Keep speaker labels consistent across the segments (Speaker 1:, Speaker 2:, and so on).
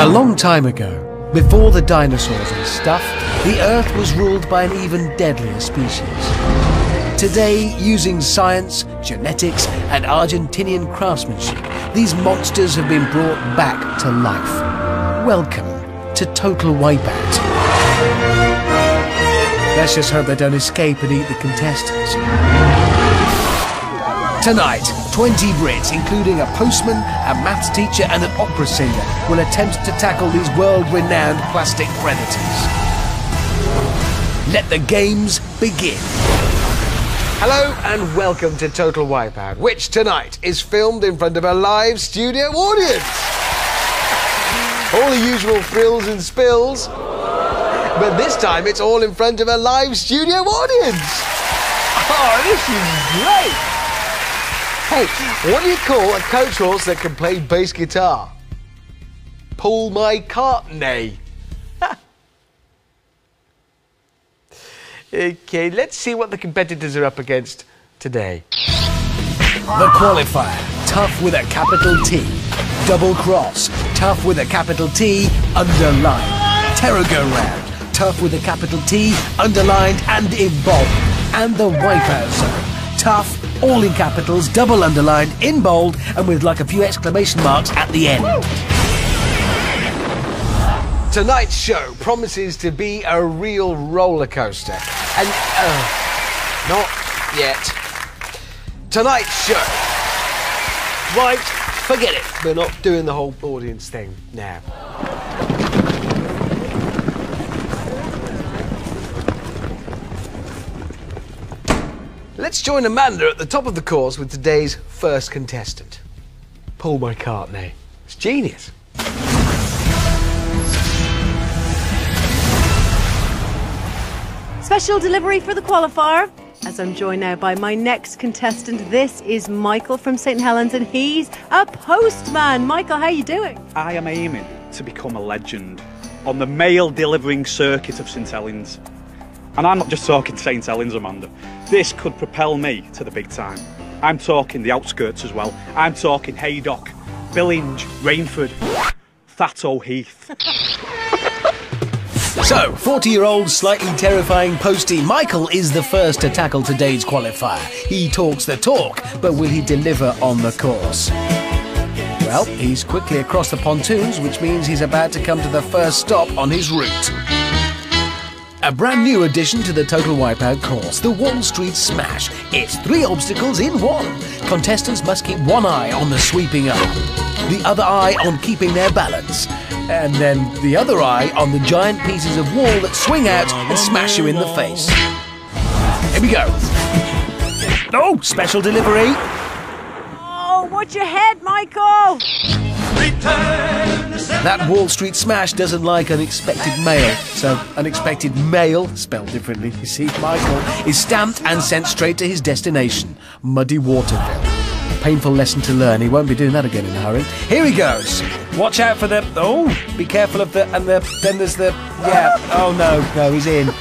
Speaker 1: A long time ago, before the dinosaurs and stuff, the Earth was ruled by an even deadlier species. Today, using science, genetics, and Argentinian craftsmanship, these monsters have been brought back to life. Welcome to Total Wipeout. Let's just hope they don't escape and eat the contestants. Tonight, 20 Brits, including a postman, a maths teacher, and an opera singer, will attempt to tackle these world renowned plastic predators. Let the games begin. Hello and welcome to Total Wipeout, which tonight is filmed in front of a live studio audience. All the usual frills and spills, but this time it's all in front of a live studio audience. Oh, this is great! Hey, what do you call a coach horse that can play bass guitar? Paul McCartney. okay, let's see what the competitors are up against today. The qualifier, tough with a capital T. Double cross, tough with a capital T, underlined. Terror-Go-Round, tough with a capital T, underlined and in bold. And the wipeout zone, tough all in capitals, double underlined, in bold, and with like a few exclamation marks at the end. Tonight's show promises to be a real roller coaster. And, uh, not yet. Tonight's show. Right, forget it. We're not doing the whole audience thing now. Let's join Amanda at the top of the course with today's first contestant, Paul McCartney. It's genius.
Speaker 2: Special delivery for the qualifier. As I'm joined now by my next contestant, this is Michael from St Helens, and he's a postman. Michael, how are you doing?
Speaker 3: I am aiming to become a legend on the mail delivering circuit of St Helens. And I'm not just talking St Helens, Amanda. This could propel me to the big time. I'm talking the outskirts as well. I'm talking Haydock, Billinge, Rainford, Thatto Heath.
Speaker 1: So, 40 year old, slightly terrifying postie Michael is the first to tackle today's qualifier. He talks the talk, but will he deliver on the course? Well, he's quickly across the pontoons, which means he's about to come to the first stop on his route. A brand new addition to the Total Wipeout course, the Wall Street Smash. It's three obstacles in one. Contestants must keep one eye on the sweeping arm, the other eye on keeping their balance, and then the other eye on the giant pieces of wall that swing out and smash you in the face. Here we go. Oh, special delivery.
Speaker 2: Oh, watch your head, Michael!
Speaker 1: That Wall Street smash doesn't like unexpected mail, so unexpected mail, spelled differently, you see, Michael, is stamped and sent straight to his destination, Muddy Waterville. Painful lesson to learn. He won't be doing that again in a hurry. Here he goes. Watch out for the. Oh, be careful of the. And the. Then there's the. Yeah. Oh no, no, he's in.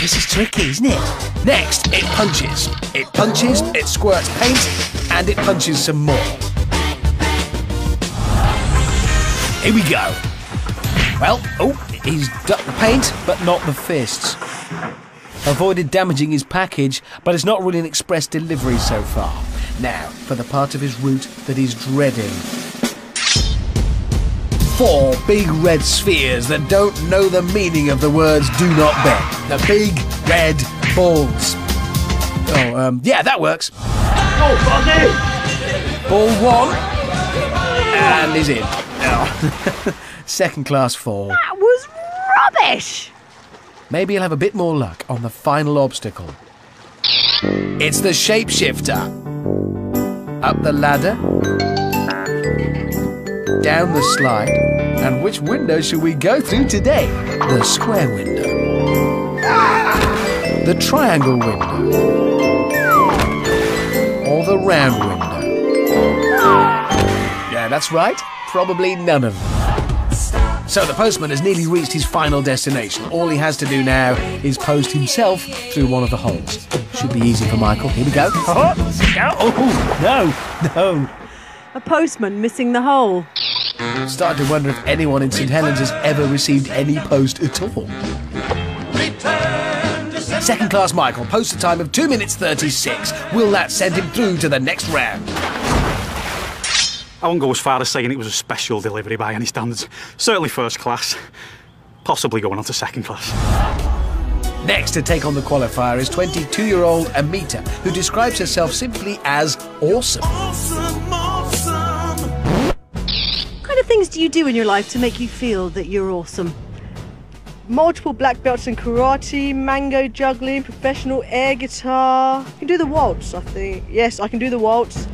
Speaker 1: This is tricky, isn't it? Next, it punches. It punches, it squirts paint, and it punches some more. Here we go. Well, oh, he's ducked the paint, but not the fists. Avoided damaging his package, but it's not really an express delivery so far. Now, for the part of his route that he's dreading. Four big red spheres that don't know the meaning of the words do not bend. The big red balls. Oh, um, yeah, that works.
Speaker 3: Oh,
Speaker 1: Ball one. And he's in. Second class fall.
Speaker 2: That was rubbish!
Speaker 1: Maybe he'll have a bit more luck on the final obstacle. It's the shapeshifter. Up the ladder. Down the slide. And which window should we go through today? The square window. The triangle window. Or the round window. Yeah, that's right. Probably none of them. So the postman has nearly reached his final destination. All he has to do now is post himself through one of the holes. Should be easy for Michael. Here we go. Oh, no, oh, no, no.
Speaker 2: A postman missing the hole.
Speaker 1: Started to wonder if anyone in St Helens has ever received any post at all. Second class Michael posts a time of 2 minutes 36. Will that send him through to the next round?
Speaker 3: I won't go as far as saying it was a special delivery by any standards. Certainly first class. Possibly going on to second class.
Speaker 1: Next to take on the qualifier is 22 year old Amita, who describes herself simply as awesome.
Speaker 2: What kind of things do you do in your life to make you feel that you're awesome?
Speaker 4: multiple black belts in karate, mango juggling, professional air guitar. I can do the waltz, I think. Yes, I can do the waltz.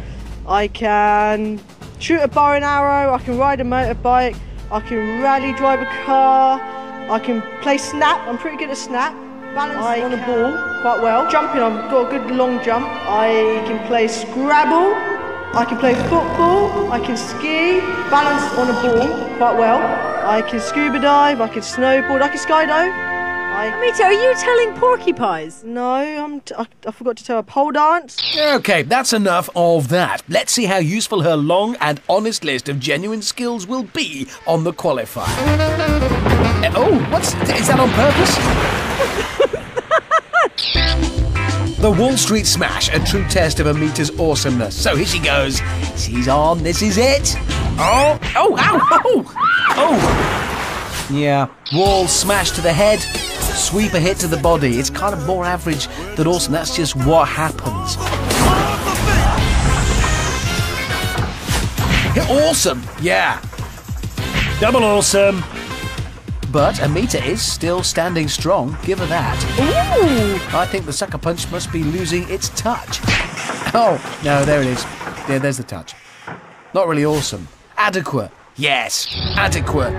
Speaker 4: I can shoot a bow and arrow, I can ride a motorbike, I can rally drive a car, I can play snap, I'm pretty good at snap. Balance I on a ball quite well. Jumping, I've got a good long jump. I can play Scrabble, I can play football, I can ski, balance on a ball quite well. I can scuba dive, I can snowboard, I can skydive. I...
Speaker 2: Amita, are you telling porcupines?
Speaker 4: No, I'm t- I, I forgot to tell a pole dance.
Speaker 1: Okay, that's enough of that. Let's see how useful her long and honest list of genuine skills will be on the qualifier. Uh, oh, what's is that on purpose? the Wall Street Smash, a true test of Amita's awesomeness. So here she goes. She's on. This is it. Oh, oh, ow, oh. Oh! Yeah, wall smash to the head, sweeper hit to the body. It's kind of more average than awesome. That's just what happens. Awesome! Yeah. Double awesome. But Amita is still standing strong. Give her that. Ooh! I think the sucker punch must be losing its touch. Oh, no, there it is. Yeah, there's the touch. Not really awesome. Adequate. Yes, adequate.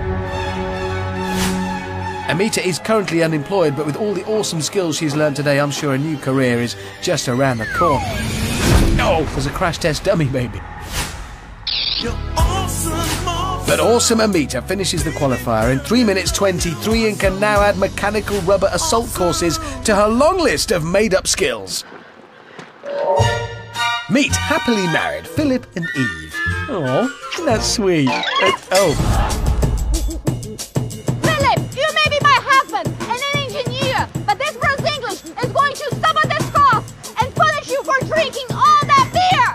Speaker 1: Amita is currently unemployed, but with all the awesome skills she's learned today, I'm sure a new career is just around the corner. Oh, there's a crash test dummy, baby. But awesome Amita finishes the qualifier in 3 minutes 23 and can now add mechanical rubber assault courses to her long list of made up skills. Meet happily married Philip and Eve. Oh, that's sweet. Uh, oh.
Speaker 5: Drinking all that beer.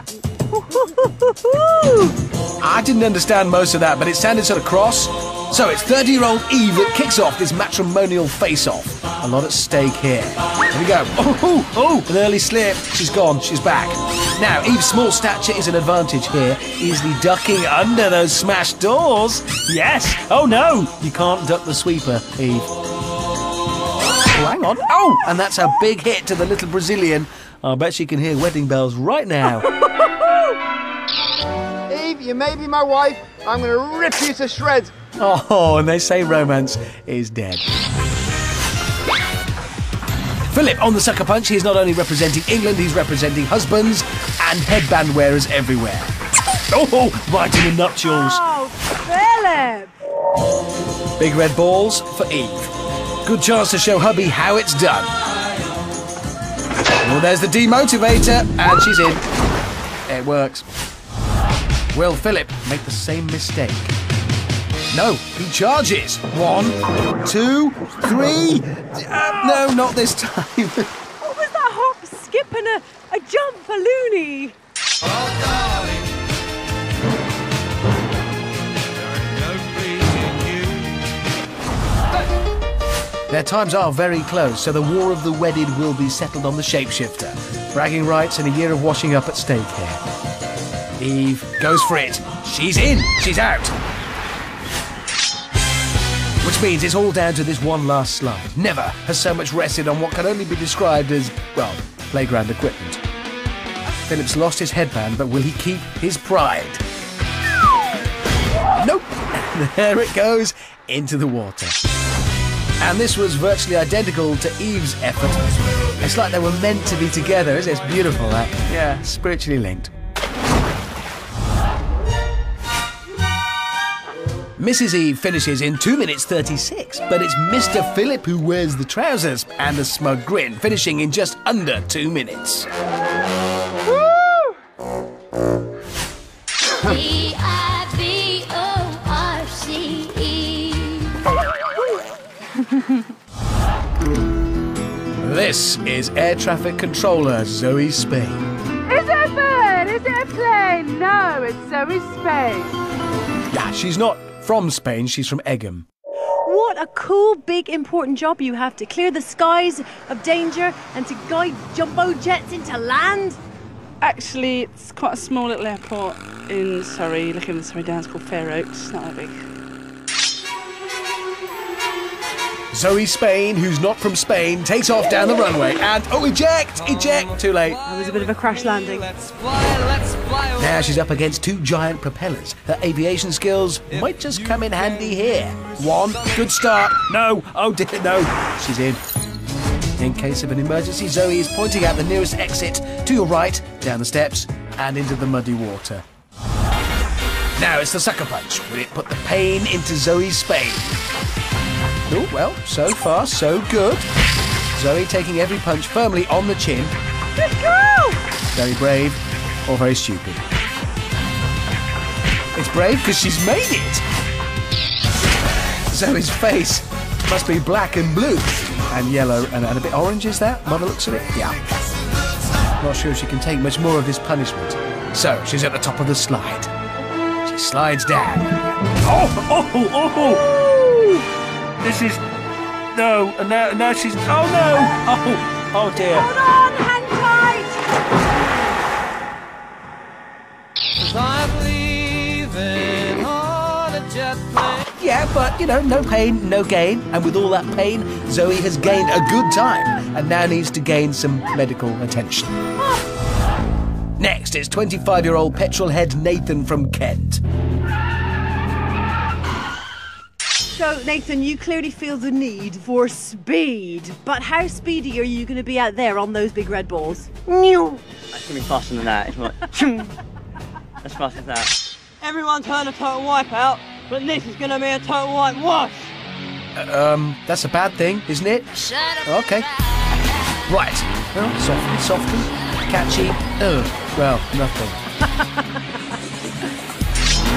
Speaker 1: I didn't understand most of that, but it sounded sort of cross. So it's 30 year old Eve that kicks off this matrimonial face off. A lot at stake here. Here we go. Oh, oh, oh, an early slip. She's gone. She's back. Now, Eve's small stature is an advantage here. Easily ducking under those smashed doors. Yes. Oh, no. You can't duck the sweeper, Eve. Oh, hang on. Oh, and that's a big hit to the little Brazilian. I bet she can hear wedding bells right now.
Speaker 6: Eve, you may be my wife. I'm going to rip you to shreds.
Speaker 1: Oh, and they say romance is dead. Philip on the sucker punch, he's not only representing England, he's representing husbands and headband wearers everywhere. Oh, right in the nuptials.
Speaker 2: Oh, Philip!
Speaker 1: Big red balls for Eve. Good chance to show hubby how it's done. Well, there's the demotivator, and she's in. It works. Will Philip make the same mistake? No, he charges. One, two, three. Uh, no, not this time.
Speaker 2: what was that hop, skip, and a, a jump for Looney?
Speaker 1: Their times are very close, so the war of the wedded will be settled on the shapeshifter. Bragging rights and a year of washing up at stake here. Eve goes for it. She's in. She's out. Which means it's all down to this one last slide. Never has so much rested on what can only be described as, well, playground equipment. Philip's lost his headband, but will he keep his pride? Nope. There it goes into the water. And this was virtually identical to Eve's effort. It's like they were meant to be together. is it? It's beautiful, that. Yeah, spiritually linked. Mrs. Eve finishes in 2 minutes 36, but it's Mr. Philip who wears the trousers and a smug grin, finishing in just under 2 minutes. This is air traffic controller Zoe Spain.
Speaker 7: Is it a bird? Is it a plane? No, it's Zoe Spain.
Speaker 1: Yeah, she's not from Spain, she's from Egham.
Speaker 2: What a cool, big, important job you have to clear the skies of danger and to guide jumbo jets into land.
Speaker 8: Actually, it's quite a small little airport in Surrey, looking at the Surrey Downs called Fairoaks. Not that big.
Speaker 1: Zoe Spain, who's not from Spain, takes off down the runway and oh, eject! Eject! Too late.
Speaker 2: That was a bit of a crash landing.
Speaker 1: Now she's up against two giant propellers. Her aviation skills might just come in handy here. One, good start. No, oh dear, no. She's in. In case of an emergency, Zoe is pointing out the nearest exit to your right, down the steps, and into the muddy water. Now it's the sucker punch. Will it put the pain into Zoe's Spain? Oh, well, so far, so good. Zoe taking every punch firmly on the chin.
Speaker 2: Good girl!
Speaker 1: Very brave or very stupid. It's brave because she's made it. Zoe's face must be black and blue and yellow and, and a bit orange, is that? Mother looks at it? Yeah. Not sure she can take much more of this punishment. So she's at the top of the slide. She slides down. Oh, oh, oh, oh! This is. No, and now, now she's. Oh no! Oh, oh dear.
Speaker 2: Hold on, hang tight!
Speaker 1: Yeah, but you know, no pain, no gain. And with all that pain, Zoe has gained a good time and now needs to gain some medical attention. Ah. Next, is 25 year old petrol head Nathan from Kent.
Speaker 2: So, Nathan, you clearly feel the need for speed. But how speedy are you going to be out there on those big red balls? New.
Speaker 9: That's gonna be faster than that. It's like, that's faster than that. Everyone's heard of total wipeout, but this is gonna be a total whitewash.
Speaker 1: Um, that's a bad thing, isn't it? Okay. Right. Well, soften, soften. Catchy. Oh, well, nothing.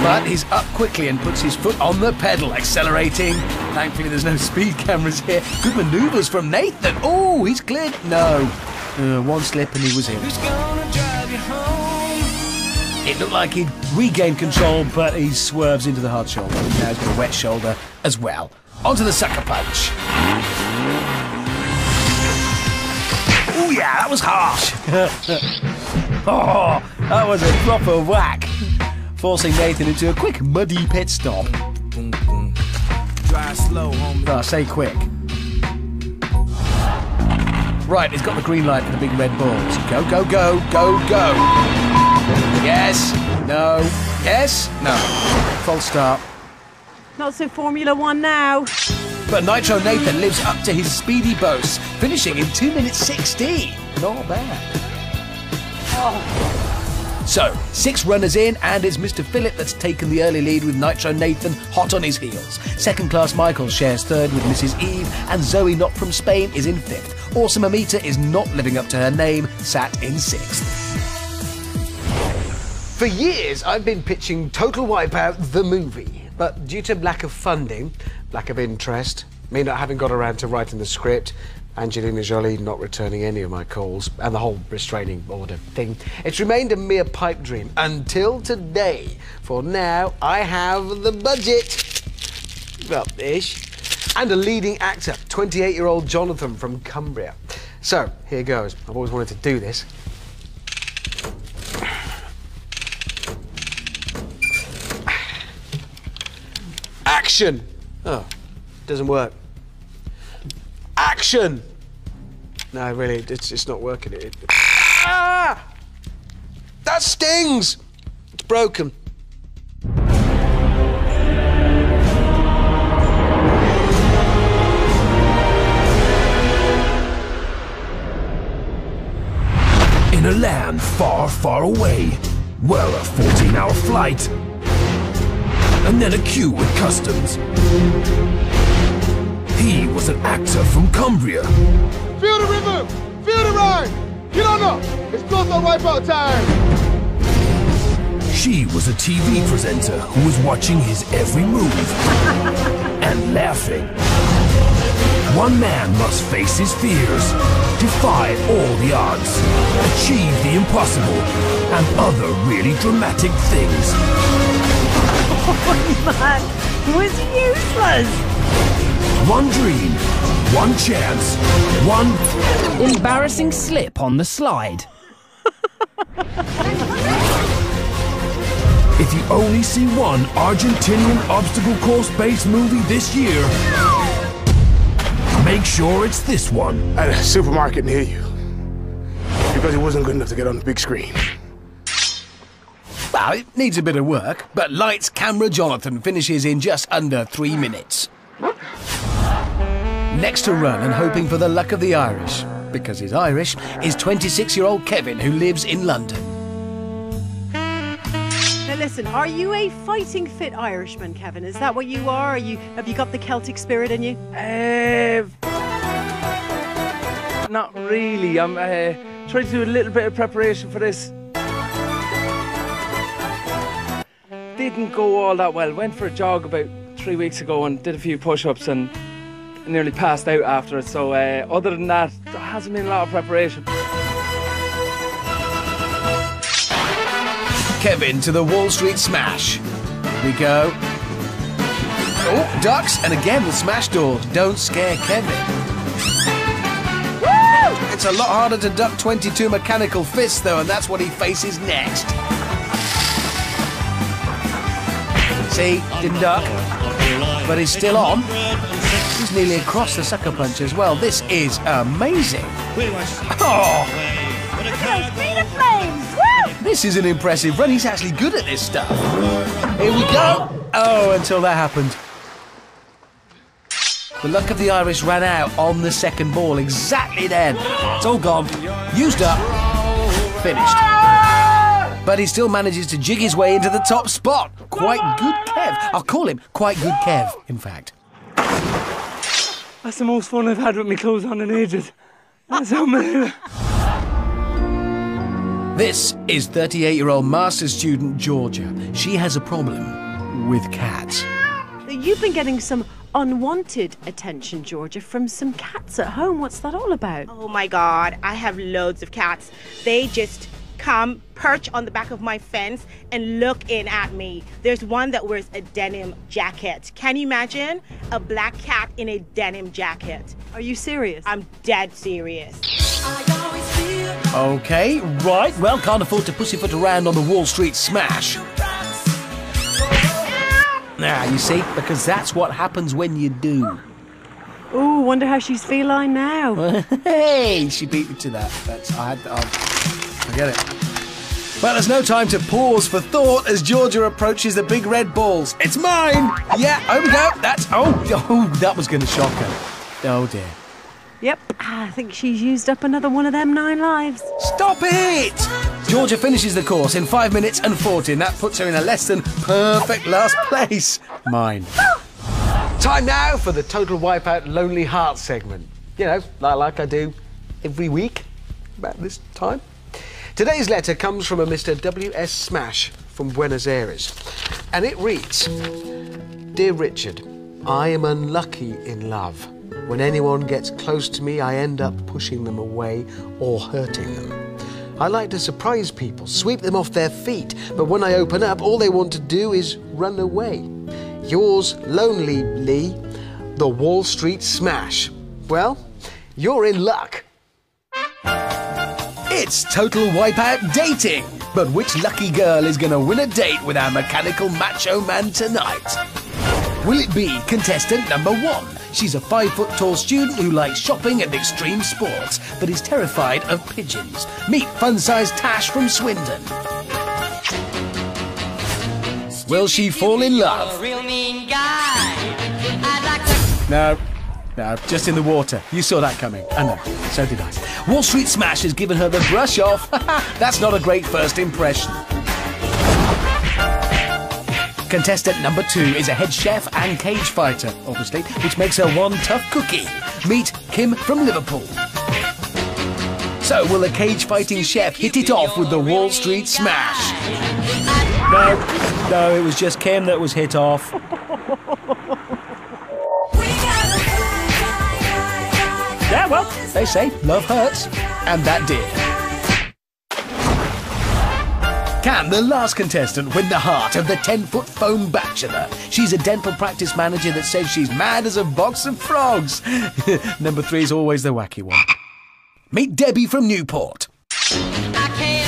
Speaker 1: but he's up quickly and puts his foot on the pedal, accelerating. Thankfully, there's no speed cameras here. Good manoeuvres from Nathan. Oh, he's cleared. No. Uh, one slip and he was in. It looked like he'd regained control, but he swerves into the hard shoulder. Now he's got a wet shoulder as well. Onto the sucker punch. Oh yeah, that was harsh. oh, that was a proper whack, forcing Nathan into a quick muddy pit stop. Ah, say quick. Right, he's got the green light for the big red balls. Go, go, go, go, go. Yes, no, yes, no. False start.
Speaker 2: Not so Formula One now.
Speaker 1: But Nitro Nathan lives up to his speedy boast, finishing in 2 minutes 16. Not bad. So, six runners in, and it's Mr. Phillip that's taken the early lead with Nitro Nathan hot on his heels. Second class Michael shares third with Mrs. Eve, and Zoe, not from Spain, is in fifth. Awesome Amita is not living up to her name, sat in sixth. For years, I've been pitching Total Wipeout the movie, but due to lack of funding, lack of interest, me not having got around to writing the script, Angelina Jolie not returning any of my calls, and the whole restraining order thing, it's remained a mere pipe dream until today. For now, I have the budget. Well, ish. And a leading actor, 28 year old Jonathan from Cumbria. So, here goes. I've always wanted to do this. Action! Oh, doesn't work. Action! No, really, it's, it's not working. It, it- ah! That stings! It's broken.
Speaker 10: In a land far, far away. Well, a 14 hour flight. And then a queue with customs. He was an actor from Cumbria.
Speaker 6: Feel the rhythm! Feel the rhyme! Get on up! It's close on wipeout time!
Speaker 10: She was a TV presenter who was watching his every move. And laughing. One man must face his fears, defy all the odds, achieve the impossible, and other really dramatic things.
Speaker 2: Oh, my man, was useless.
Speaker 10: One dream, one chance, one
Speaker 1: embarrassing slip on the slide.
Speaker 10: If you only see one Argentinian obstacle course based movie this year, make sure it's this one.
Speaker 6: At a supermarket near you. Because it wasn't good enough to get on the big screen.
Speaker 1: Well, it needs a bit of work, but Lights Camera Jonathan finishes in just under three minutes. Next to run and hoping for the luck of the Irish, because he's Irish, is 26 year old Kevin who lives in London.
Speaker 2: Now listen, are you a fighting fit Irishman, Kevin? Is that what you are? Are you have you got the Celtic spirit in you?
Speaker 11: Uh, not really. I'm uh, trying to do a little bit of preparation for this. Didn't go all that well. Went for a jog about three weeks ago and did a few push-ups and nearly passed out after it. So uh, other than that, there hasn't been a lot of preparation.
Speaker 1: Kevin to the Wall Street Smash. We go. Oh, ducks, and again the smash door. Don't scare Kevin. Woo! It's a lot harder to duck 22 mechanical fists, though, and that's what he faces next. See, didn't duck, but he's still on. He's nearly across the sucker punch as well. This is amazing. Oh! This is an impressive run. He's actually good at this stuff. Here we go. Oh, until that happened. The luck of the Irish ran out on the second ball exactly then. It's all gone. Used up. Finished. But he still manages to jig his way into the top spot. Quite good Kev. I'll call him quite good Kev, in fact.
Speaker 11: That's the most fun I've had with my clothes on in ages. That's unbelievable.
Speaker 1: This is 38 year old master student Georgia. She has a problem with cats.
Speaker 2: You've been getting some unwanted attention, Georgia, from some cats at home. What's that all about?
Speaker 12: Oh my god, I have loads of cats. They just come, perch on the back of my fence, and look in at me. There's one that wears a denim jacket. Can you imagine? A black cat in a denim jacket.
Speaker 2: Are you serious?
Speaker 12: I'm dead serious.
Speaker 1: Okay, right. Well, can't afford to pussyfoot around on the Wall Street smash. Now, you see, because that's what happens when you do.
Speaker 2: Oh, wonder how she's feline now.
Speaker 1: hey, she beat me to that. That's I had. Forget it. Well, there's no time to pause for thought as Georgia approaches the big red balls. It's mine. Yeah, oh, over we go. That's oh, oh, that was going to shock her. Oh dear.
Speaker 2: Yep, ah, I think she's used up another one of them nine lives.
Speaker 1: Stop it! Georgia finishes the course in 5 minutes and 14. That puts her in a less than perfect last place. Mine. Time now for the Total Wipeout Lonely Heart segment. You know, like, like I do every week about this time. Today's letter comes from a Mr. W.S. Smash from Buenos Aires. And it reads Dear Richard, I am unlucky in love. When anyone gets close to me, I end up pushing them away or hurting them. I like to surprise people, sweep them off their feet, but when I open up, all they want to do is run away. Yours lonely, Lee, the Wall Street Smash. Well, you're in luck. It's Total Wipeout Dating! But which lucky girl is going to win a date with our mechanical macho man tonight? Will it be contestant number one? She's a five foot tall student who likes shopping and extreme sports, but is terrified of pigeons. Meet fun sized Tash from Swindon. Will she fall in love? No. No, just in the water. You saw that coming. I know. Uh, so did I. Wall Street Smash has given her the brush off. That's not a great first impression. Contestant number two is a head chef and cage fighter, obviously, which makes her one tough cookie. Meet Kim from Liverpool. So, will the cage fighting chef hit it off with the Wall Street Smash? No, no, it was just Kim that was hit off. They say love hurts. And that did. Can the last contestant win the heart of the 10 foot foam bachelor? She's a dental practice manager that says she's mad as a box of frogs. Number three is always the wacky one. Meet Debbie from Newport.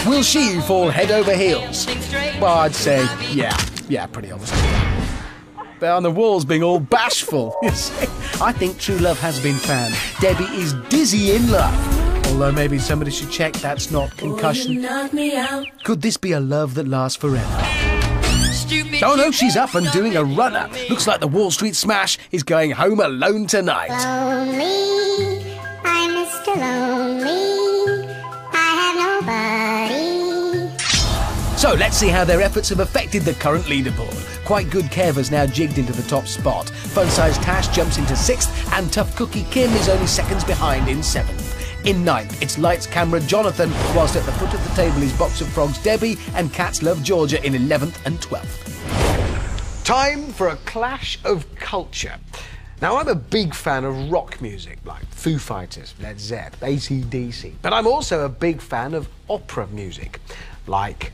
Speaker 1: Will she fall head over heels? Well, I'd say, yeah, yeah, pretty obviously. But on the walls being all bashful. You see? I think true love has been found. Debbie is dizzy in love. Although maybe somebody should check that's not concussion. Could this be a love that lasts forever? Oh no, she's up and doing a runner. Looks like the Wall Street smash is going home alone tonight.
Speaker 13: Lonely, I'm Mr. Lonely. I have nobody.
Speaker 1: So let's see how their efforts have affected the current leaderboard. Quite good Kev has now jigged into the top spot. Fun size Tash jumps into sixth, and Tough Cookie Kim is only seconds behind in seventh. In ninth, it's Lights Camera Jonathan, whilst at the foot of the table is Box of Frogs Debbie and Cats Love Georgia in 11th and 12th.
Speaker 14: Time for a clash of culture. Now, I'm a big fan of rock music, like Foo Fighters, Led Zepp, AC/DC. But I'm also a big fan of opera music, like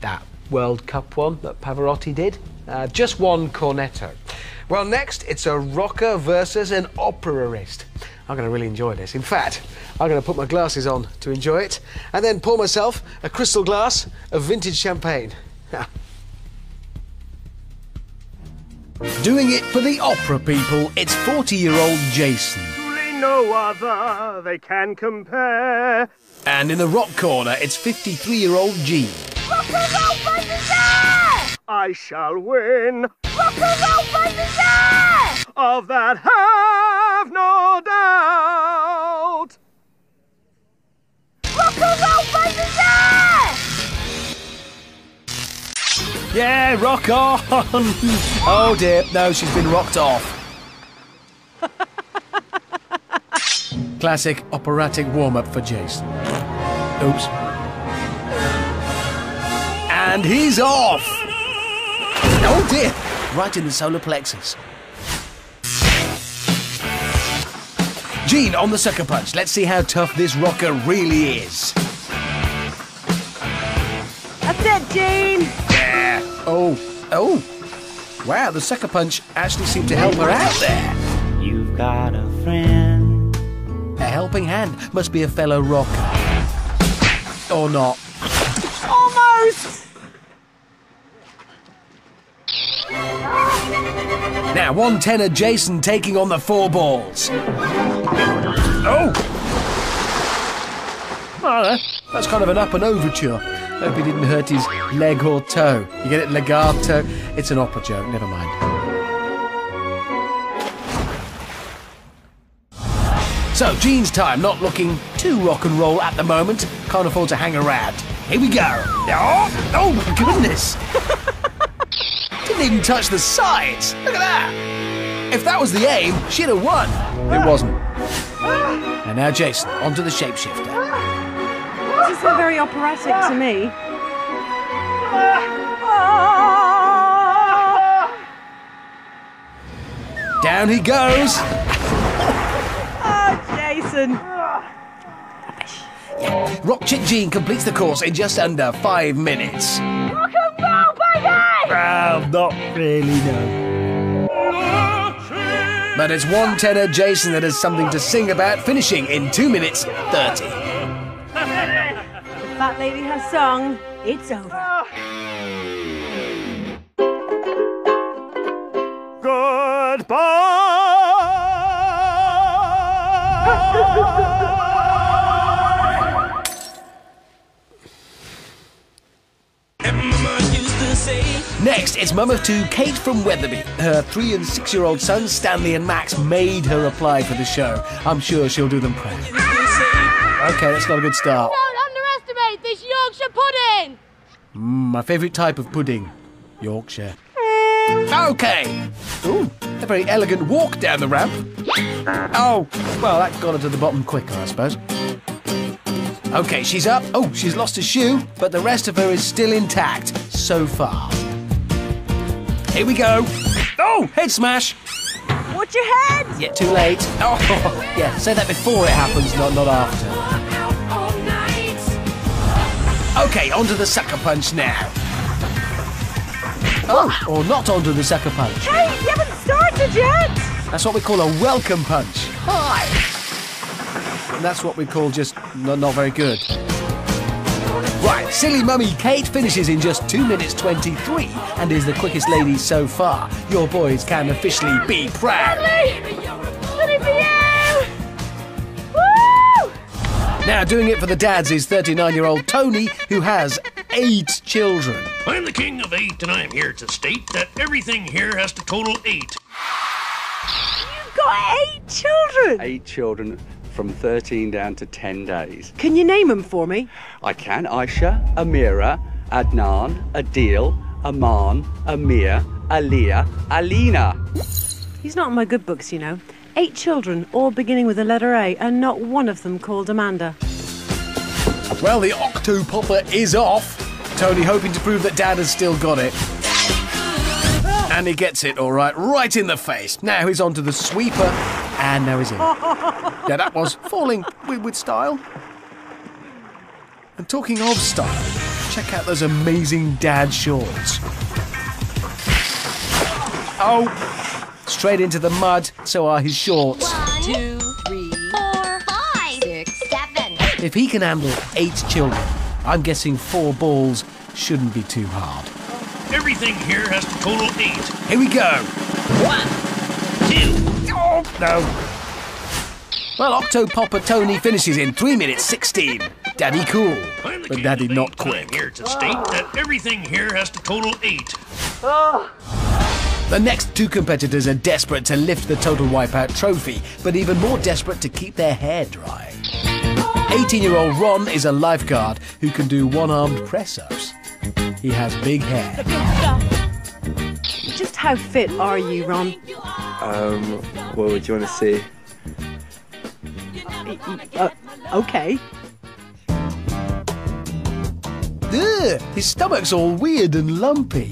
Speaker 14: that World Cup one that Pavarotti did. Uh, just one cornetto. Well, next, it's a rocker versus an operaist. I'm going to really enjoy this. In fact, I'm going to put my glasses on to enjoy it, and then pour myself a crystal glass of vintage champagne.
Speaker 1: Doing it for the opera people, it's 40 year old Jason.
Speaker 15: Truly no other they can compare.
Speaker 1: And in the rock corner, it's 53 year old Gene.
Speaker 15: I shall win.
Speaker 5: Rock
Speaker 15: Of that have no doubt. Rock 'n' roll by desire.
Speaker 1: Yeah, rock on! oh dear, no, she's been rocked off. Classic operatic warm up for Jason. Oops. And he's off! Oh dear! Right in the solar plexus. Gene on the sucker punch. Let's see how tough this rocker really is.
Speaker 2: That's it, Gene.
Speaker 1: Yeah. Oh, oh. Wow, the sucker punch actually seemed to help her out there.
Speaker 16: You've got a friend.
Speaker 1: A helping hand must be a fellow rocker. Or not.
Speaker 2: Almost.
Speaker 1: Now, one tenor Jason taking on the four balls. Oh! Oh, that's kind of an up and overture. Hope he didn't hurt his leg or toe. You get it, legato? It's an opera joke, never mind. So, Gene's time, not looking too rock and roll at the moment. Can't afford to hang around. Here we go. Oh, oh my goodness! Didn't even touch the sides. Look at that. If that was the aim, she'd have won. It wasn't. And now Jason, onto the shapeshifter.
Speaker 2: This is not very operatic to me.
Speaker 1: Down he goes.
Speaker 2: Oh, Jason.
Speaker 1: Rock Chick Jean completes the course in just under five minutes.
Speaker 5: Rock and roll, baby!
Speaker 1: Well, not really, no. But it's one tenor Jason that has something to sing about, finishing in two minutes 30.
Speaker 2: The fat lady has sung. It's over.
Speaker 1: Next, it's mum of two, Kate from Wetherby. Her three and six year old sons, Stanley and Max, made her apply for the show. I'm sure she'll do them proud. Okay, that's not a good start.
Speaker 5: Don't underestimate this Yorkshire pudding!
Speaker 1: Mm, my favourite type of pudding Yorkshire. Okay. Ooh, a very elegant walk down the ramp. Oh, well, that got her to the bottom quicker, I suppose. Okay, she's up. Oh, she's lost a shoe, but the rest of her is still intact so far. Here we go. Oh, head smash.
Speaker 2: Watch your head!
Speaker 1: Yet too late. Oh, yeah, say that before it happens, not, not after. Okay, onto the sucker punch now. Oh, or not onto the sucker punch.
Speaker 2: Hey, you haven't started yet!
Speaker 1: That's what we call a welcome punch. Hi! And that's what we call just not, not very good. Right, silly mummy Kate finishes in just 2 minutes 23 and is the quickest lady so far. Your boys can officially be proud.
Speaker 5: Let it be you!
Speaker 2: Woo!
Speaker 1: Now, doing it for the dads is 39 year old Tony, who has eight children.
Speaker 10: I'm the king of eight, and I am here to state that everything here has to total eight.
Speaker 2: You've got eight children!
Speaker 17: Eight children from 13 down to 10 days.
Speaker 2: Can you name them for me?
Speaker 17: I can Aisha, Amira, Adnan, Adil, Aman, Amir, Aliyah, Alina.
Speaker 2: He's not in my good books, you know. Eight children, all beginning with the letter A, and not one of them called Amanda.
Speaker 1: Well, the Octopopper is off. Tony hoping to prove that Dad has still got it. And he gets it, all right, right in the face. Now he's on to the sweeper, and now he's in. Yeah, that was falling with, with style. And talking of style, check out those amazing dad shorts. Oh, straight into the mud, so are his shorts.
Speaker 13: Two, three, four, five, six, seven.
Speaker 1: If he can handle eight children, I'm guessing four balls shouldn't be too hard.
Speaker 10: Everything here has to total eight.
Speaker 1: Here we go.
Speaker 10: One, two.
Speaker 1: Oh, no. Well, Octopopper Tony finishes in 3 minutes 16. Daddy cool, but Daddy not
Speaker 10: eight, and I'm
Speaker 1: quick.
Speaker 10: here to state that everything here has to total eight.
Speaker 1: The next two competitors are desperate to lift the Total Wipeout trophy, but even more desperate to keep their hair dry. 18 year old Ron is a lifeguard who can do one armed press ups. He has big hair.
Speaker 2: Just how fit are you, Ron?
Speaker 18: Um, what would you want to see?
Speaker 2: Uh, okay.
Speaker 1: Ugh, his stomach's all weird and lumpy.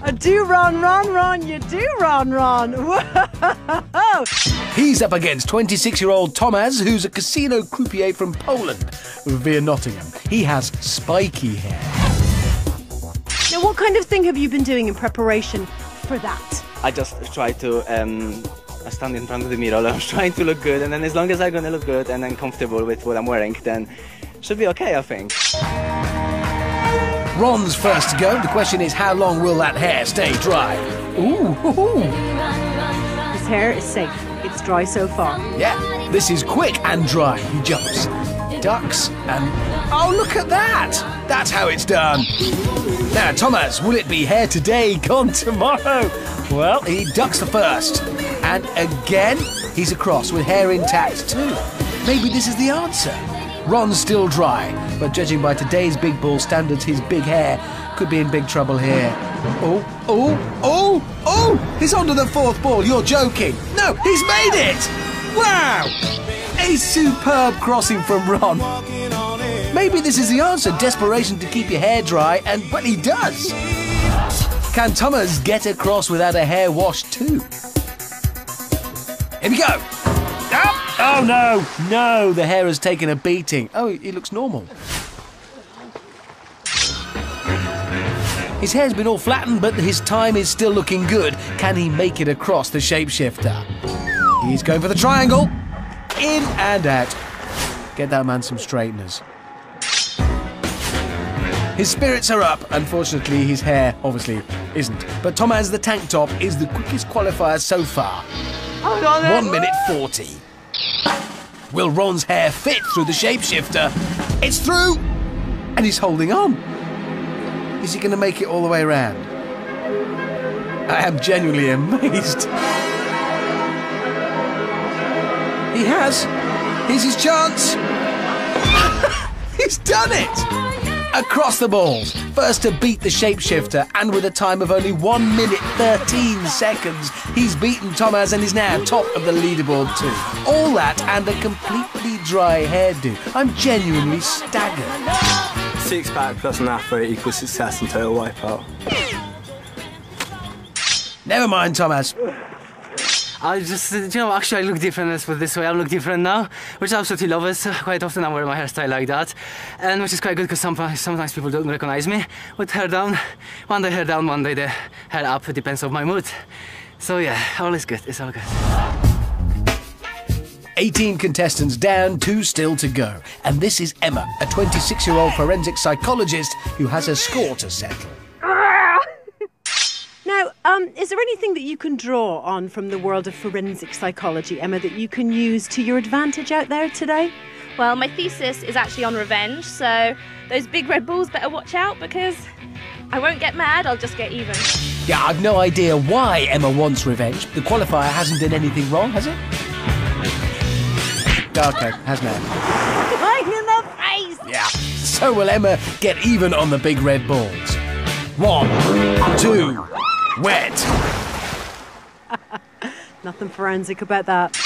Speaker 2: I do run, run, run. You do run, run. Whoa!
Speaker 1: He's up against 26 year old Thomas, who's a casino croupier from Poland, via Nottingham. He has spiky hair.
Speaker 2: Now, what kind of thing have you been doing in preparation for that?
Speaker 18: I just try to um, I stand in front of the mirror. I'm trying to look good, and then as long as I'm gonna look good and I'm comfortable with what I'm wearing, then should be okay, I think.
Speaker 1: Ron's first to go. The question is, how long will that hair stay dry? Ooh, hoo, hoo.
Speaker 2: His hair is safe. It's dry so far.
Speaker 1: yeah, this is quick and dry. He jumps, ducks, and oh, look at that! That's how it's done. Now, Thomas, will it be hair today, gone tomorrow? Well, he ducks the first, and again he's across with hair intact too. Maybe this is the answer. Ron's still dry, but judging by today's big ball standards, his big hair could be in big trouble here. Oh, oh, oh, oh! He's onto the fourth ball. You're joking. No, he's made it! Wow! A superb crossing from Ron. Maybe this is the answer desperation to keep your hair dry, and but he does. Can Thomas get across without a hair wash too? Here we go. Oh, oh no, no, the hair has taken a beating. Oh, he looks normal. His hair's been all flattened, but his time is still looking good. Can he make it across the shapeshifter? He's going for the triangle. In and out. Get that man some straighteners. His spirits are up. Unfortunately, his hair obviously isn't. But Thomas the tank top is the quickest qualifier so far.
Speaker 5: Hold on there.
Speaker 1: 1 minute 40. Will Ron's hair fit through the shapeshifter? It's through! And he's holding on. Is he going to make it all the way around? I am genuinely amazed. He has. Here's his chance. He's done it! Across the balls, first to beat the shapeshifter, and with a time of only 1 minute 13 seconds, he's beaten Thomas and is now top of the leaderboard too. All that and a completely dry hairdo. I'm genuinely staggered.
Speaker 18: Six pack plus an athlete equals success in total wipeout.
Speaker 1: Never mind, Thomas.
Speaker 19: I just, you know, actually I look different as with this way. I look different now, which I absolutely love. It. Quite often I'm wearing my hairstyle like that, and which is quite good because sometimes, sometimes people don't recognize me with hair down. One day hair down, one day the hair up. It depends on my mood. So yeah, all is good. It's all good.
Speaker 1: 18 contestants down, two still to go. And this is Emma, a 26 year old forensic psychologist who has a score to settle.
Speaker 2: Now, um, is there anything that you can draw on from the world of forensic psychology, Emma, that you can use to your advantage out there today?
Speaker 20: Well, my thesis is actually on revenge, so those big red balls better watch out because I won't get mad, I'll just get even.
Speaker 1: Yeah, I've no idea why Emma wants revenge. The qualifier hasn't done anything wrong, has it? Okay, has now.
Speaker 2: Right in the face!
Speaker 1: Yeah. So will Emma get even on the big red balls? One, two, wet.
Speaker 2: Nothing forensic about that.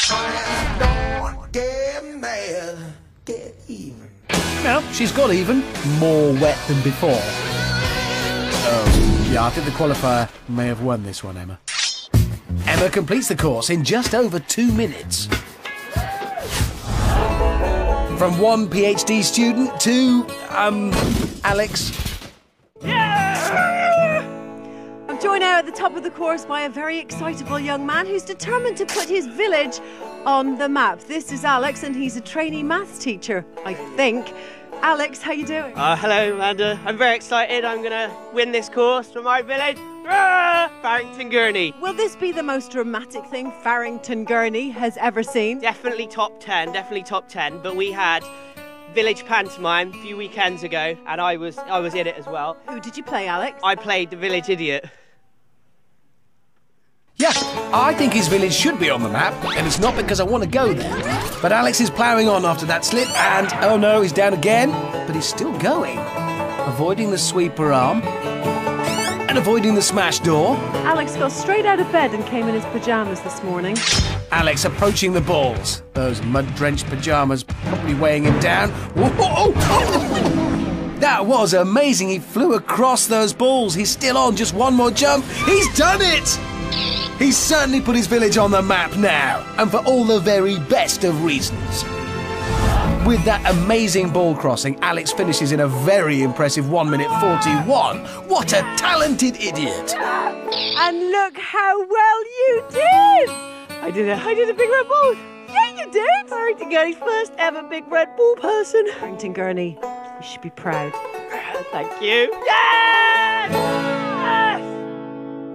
Speaker 1: No, she's got even. More wet than before. Oh, yeah, I think the qualifier may have won this one, Emma. Emma completes the course in just over two minutes. From one PhD student to, um, Alex.
Speaker 2: Joined now at the top of the course by a very excitable young man who's determined to put his village on the map. This is Alex, and he's a trainee maths teacher, I think. Alex, how are you doing?
Speaker 21: Uh, hello, Amanda. I'm very excited. I'm going to win this course for my village. Ah, Farrington Gurney.
Speaker 2: Will this be the most dramatic thing Farrington Gurney has ever seen?
Speaker 21: Definitely top 10, definitely top 10. But we had village pantomime a few weekends ago, and I was I was in it as well.
Speaker 2: Who did you play, Alex?
Speaker 21: I played the village idiot.
Speaker 1: Yeah, I think his village should be on the map, and it's not because I want to go there. But Alex is ploughing on after that slip, and oh no, he's down again, but he's still going. Avoiding the sweeper arm, and avoiding the smash door.
Speaker 2: Alex got straight out of bed and came in his pajamas this morning.
Speaker 1: Alex approaching the balls. Those mud drenched pajamas probably weighing him down. Whoa, oh, oh. That was amazing. He flew across those balls. He's still on. Just one more jump. He's done it! He's certainly put his village on the map now, and for all the very best of reasons. With that amazing ball crossing, Alex finishes in a very impressive 1 minute 41. What a talented idiot!
Speaker 2: And look how well you did!
Speaker 21: I did a I did a big red ball.
Speaker 2: Yeah, you did!
Speaker 21: Farrington Gurney's first ever big red ball person.
Speaker 2: Farrington Gurney, you should be proud.
Speaker 21: Thank you.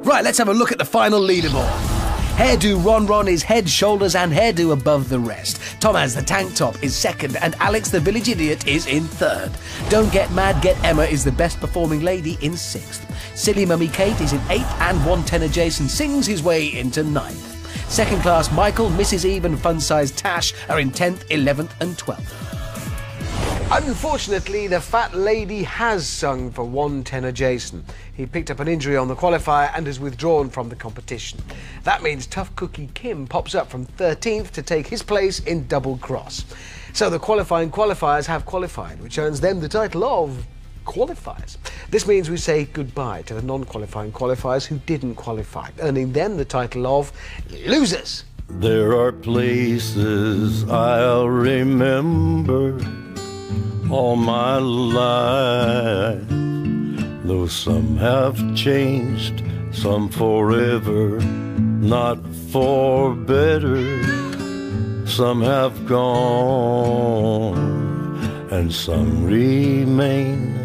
Speaker 1: Right, let's have a look at the final leaderboard. Hairdo Ron Ron is head, shoulders, and hairdo above the rest. Tom has the tank top is second, and Alex the village idiot is in third. Don't Get Mad, Get Emma is the best performing lady in sixth. Silly Mummy Kate is in eighth, and one tenor Jason sings his way into ninth. Second class Michael, Mrs. Eve, and fun sized Tash are in 10th, 11th, and 12th.
Speaker 14: Unfortunately, the fat lady has sung for one tenor Jason. He picked up an injury on the qualifier and is withdrawn from the competition. That means tough cookie Kim pops up from 13th to take his place in double cross. So the qualifying qualifiers have qualified, which earns them the title of qualifiers. This means we say goodbye to the non-qualifying qualifiers who didn't qualify, earning them the title of losers.
Speaker 22: There are places I'll remember all my life. Though some have changed, some forever, not for better. Some have gone, and some remain.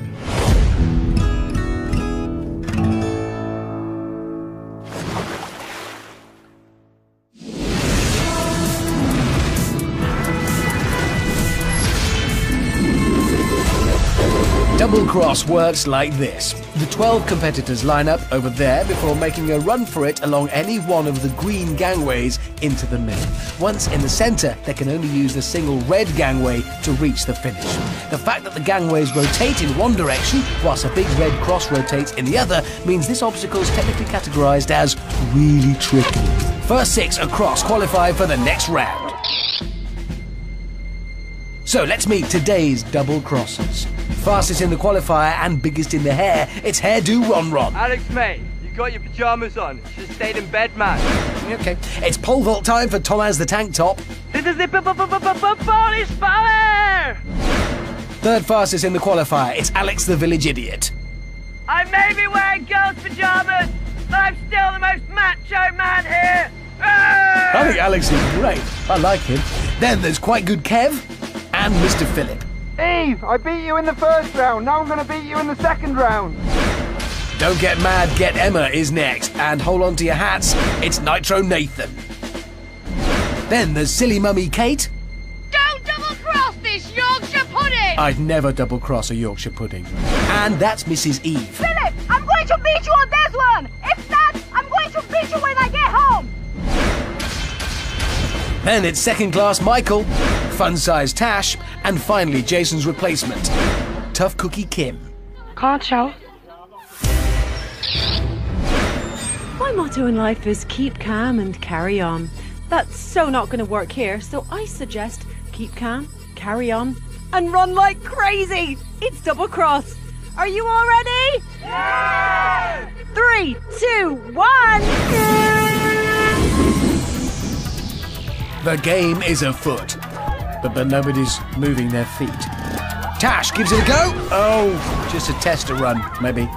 Speaker 1: Cross works like this. The 12 competitors line up over there before making a run for it along any one of the green gangways into the middle. Once in the centre, they can only use the single red gangway to reach the finish. The fact that the gangways rotate in one direction whilst a big red cross rotates in the other means this obstacle is technically categorised as really tricky. First six across qualify for the next round. So let's meet today's double crossers. Fastest in the qualifier and biggest in the hair, it's Hairdo Ron Ron.
Speaker 23: Alex, mate, you got your pajamas on. Should have stayed in bed, man.
Speaker 1: Okay, it's pole vault time for Thomas the Tank Top.
Speaker 24: This is the Polish power!
Speaker 1: Third fastest in the qualifier, it's Alex the Village Idiot.
Speaker 24: I may be wearing girls' pajamas, but I'm still the most macho man here!
Speaker 1: I think Alex is great. I like him. Then there's Quite Good Kev and Mr. Philip.
Speaker 25: Eve, I beat you in the first round. Now I'm going to beat you in the second round.
Speaker 1: Don't Get Mad, Get Emma is next. And hold on to your hats, it's Nitro Nathan. Then there's Silly Mummy Kate.
Speaker 5: Don't double cross this Yorkshire pudding!
Speaker 1: I'd never double cross a Yorkshire pudding. And that's Mrs. Eve.
Speaker 5: Philip, I'm going to beat you on this one! If not, I'm going to beat you when I get home!
Speaker 1: Then it's second class Michael, fun size Tash, and finally Jason's replacement, Tough Cookie Kim.
Speaker 2: Can't show. My motto in life is keep calm and carry on. That's so not going to work here, so I suggest keep calm, carry on, and run like crazy. It's double cross. Are you all ready? Yeah! Three, two, one.
Speaker 1: The game is afoot, but, but nobody's moving their feet. Tash gives it a go. Oh, just a tester run, maybe.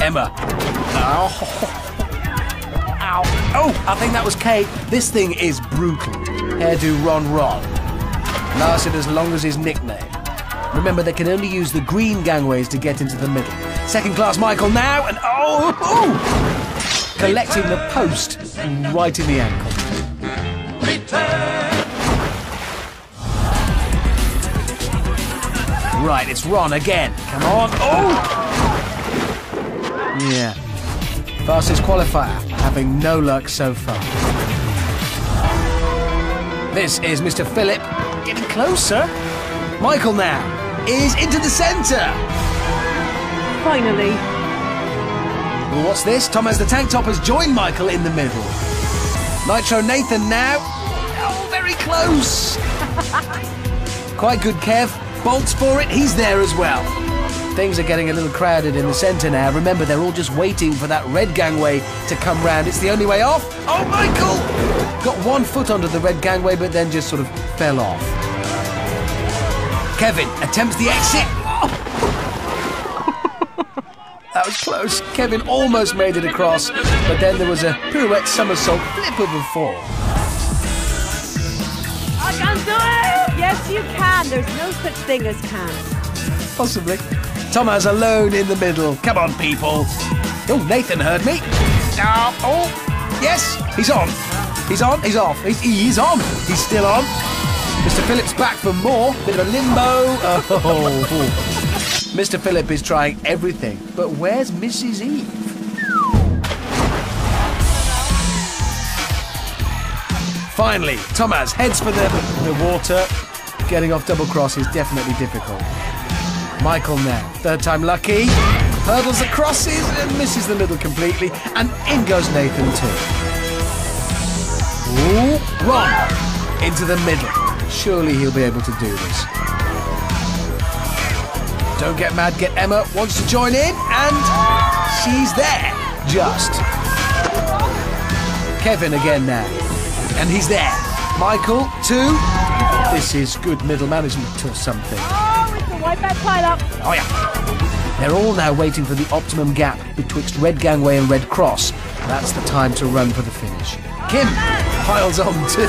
Speaker 1: Emma. Ow. Ow. Oh, I think that was Kate. This thing is brutal. Hairdo Ron Ron. Lasted as long as his nickname. Remember, they can only use the green gangways to get into the middle. Second class Michael now, and oh, oh! collecting the post right in the ankle. Right, it's Ron again. Come on. Oh! Yeah. Fastest qualifier, having no luck so far. This is Mr. Philip getting closer. Michael now is into the centre.
Speaker 2: Finally.
Speaker 1: Well, what's this? Tom Thomas the Tank Top has joined Michael in the middle. Nitro Nathan now. Oh, very close. Quite good, Kev. Bolts for it. He's there as well. Things are getting a little crowded in the centre now. Remember, they're all just waiting for that red gangway to come round. It's the only way off. Oh, Michael! Got one foot under the red gangway, but then just sort of fell off. Kevin attempts the exit. That was close. Kevin almost made it across, but then there was a pirouette somersault flip of a fall.
Speaker 2: I can't do it! Yes, you can. There's no such thing as can.
Speaker 1: Possibly. Thomas alone in the middle. Come on, people. Oh, Nathan heard me. Oh, oh, yes, he's on. He's on, he's off. He's, he's on. He's still on. Mr. Phillips back for more. Bit of a limbo. Oh. Mr. Phillip is trying everything, but where's Mrs. Eve? Finally, Thomas heads for the, the water. Getting off double cross is definitely difficult. Michael now, third time lucky. Hurdles the crosses and misses the middle completely. And in goes Nathan too. Ooh, Ron into the middle. Surely he'll be able to do this. Don't get mad, get Emma wants to join in, and she's there. Just. Kevin again now. And he's there. Michael, two. This is good middle management or something.
Speaker 2: Oh, it's a wipeout pile up.
Speaker 1: Oh, yeah. They're all now waiting for the optimum gap betwixt Red Gangway and Red Cross. That's the time to run for the finish. Kim piles on too.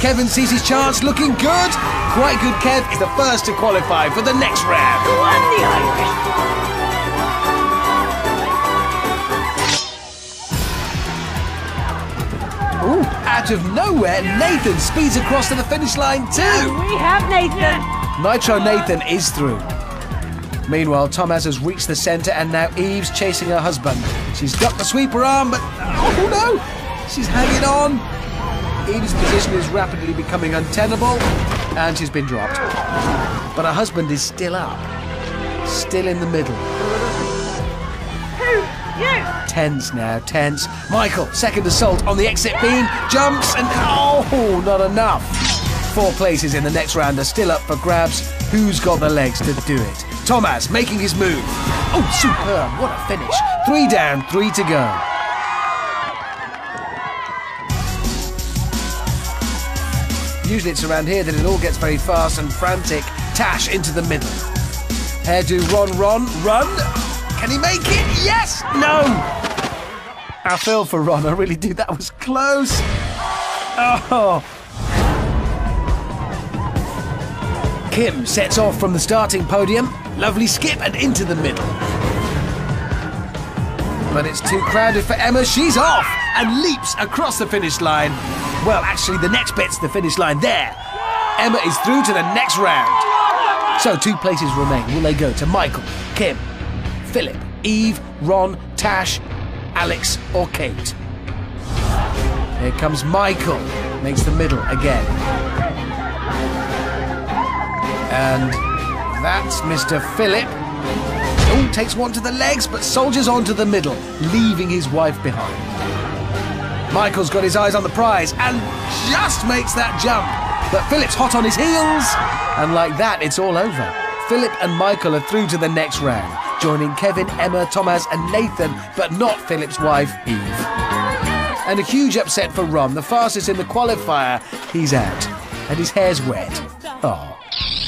Speaker 1: Kevin sees his chance, looking good. Quite good Kev is the first to qualify for the next round.
Speaker 2: Go on, the Irish.
Speaker 1: Out of nowhere, Nathan speeds across to the finish line too.
Speaker 2: We have Nathan.
Speaker 1: Nitro Nathan is through. Meanwhile, Thomas has reached the centre and now Eve's chasing her husband. She's got the sweeper arm, but oh no! She's hanging on. Eve's position is rapidly becoming untenable and she's been dropped. But her husband is still up. Still in the middle
Speaker 2: you!
Speaker 1: Tens now, tens. Michael, second assault on the exit beam, jumps and oh, not enough. Four places in the next round are still up for grabs. Who's got the legs to do it? Thomas making his move. Oh, superb, what a finish. Three down, three to go. Usually it's around here that it all gets very fast and frantic. Tash into the middle. Hairdo Ron Ron, run! Can he make it? Yes! No! I feel for Ron, I really do. That was close. Oh! Kim sets off from the starting podium. Lovely skip and into the middle. But it's too crowded for Emma. She's off and leaps across the finish line. Well, actually, the next bit's the finish line there. Emma is through to the next round. So two places remain. Will they go to Michael, Kim, Philip, Eve, Ron, Tash, Alex, or Kate? Here comes Michael. Makes the middle again. And that's Mr. Philip. Oh, takes one to the legs, but soldiers on to the middle, leaving his wife behind. Michael's got his eyes on the prize and just makes that jump. But Philip's hot on his heels, and like that, it's all over. Philip and Michael are through to the next round, joining Kevin, Emma, Thomas, and Nathan, but not Philip's wife, Eve. And a huge upset for Ron, the fastest in the qualifier. He's out, and his hair's wet. Oh.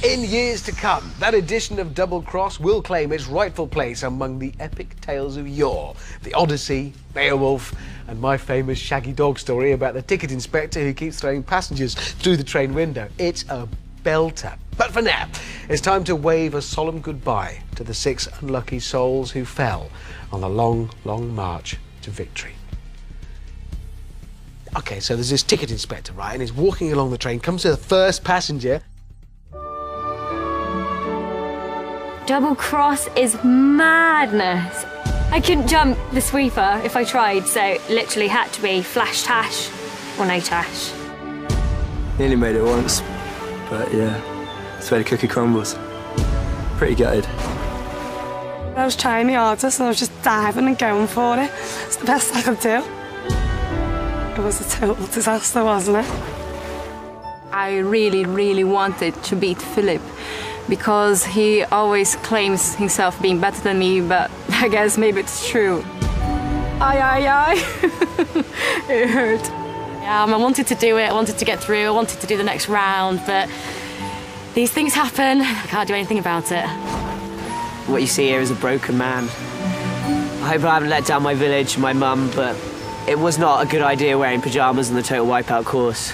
Speaker 1: In years to come, that edition of Double Cross will claim its rightful place among the epic tales of yore. The Odyssey, Beowulf, and my famous Shaggy Dog story about the ticket inspector who keeps throwing passengers through the train window. It's a belter. But for now, it's time to wave a solemn goodbye to the six unlucky souls who fell on the long, long march to victory. Okay, so there's this ticket inspector, right? And he's walking along the train, comes to the first passenger,
Speaker 26: Double cross is madness. I couldn't jump the sweeper if I tried, so literally had to be flash tash or no tash.
Speaker 27: Nearly made it once, but yeah, it's where the cookie crumbles. Pretty gutted.
Speaker 23: I was trying my hardest and I was just diving and going for it. It's the best I could do. It was a total disaster, wasn't it?
Speaker 28: I really, really wanted to beat Philip because he always claims himself being better than me, but I guess maybe it's true. Aye, aye, aye. it hurt.
Speaker 29: Yeah, I wanted to do it, I wanted to get through, I wanted to do the next round, but these things happen, I can't do anything about it.
Speaker 21: What you see here is a broken man. I hope I haven't let down my village, my mum, but it was not a good idea wearing pyjamas on the Total Wipeout course.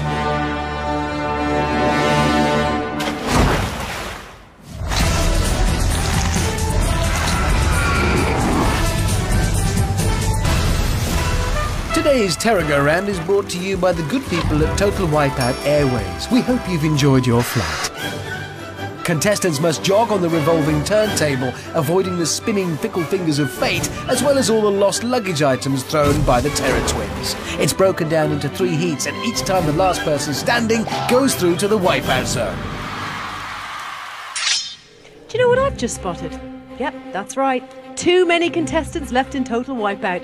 Speaker 1: Today's Terror-Go-Round is brought to you by the good people at Total Wipeout Airways. We hope you've enjoyed your flight. Contestants must jog on the revolving turntable, avoiding the spinning fickle fingers of fate, as well as all the lost luggage items thrown by the Terror Twins. It's broken down into three heats, and each time the last person standing goes through to the wipeout zone.
Speaker 2: Do you know what I've just spotted? Yep, that's right. Too many contestants left in total wipeout.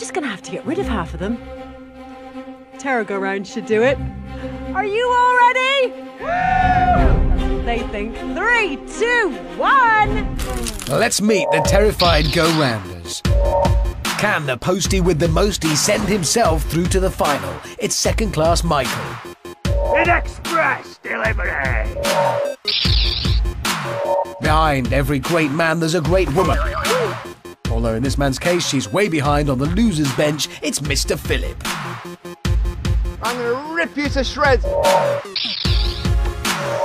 Speaker 2: I'm just going to have to get rid of half of them. Terror-Go-Round should do it. Are you all ready? That's what they think. Three, two, one.
Speaker 1: Let's meet the terrified go-rounders. Can the postie with the mostie send himself through to the final? It's second class Michael.
Speaker 15: In express delivery.
Speaker 1: Behind every great man, there's a great woman. Although in this man's case, she's way behind on the loser's bench, it's Mr. Philip.
Speaker 6: I'm gonna rip you to shreds.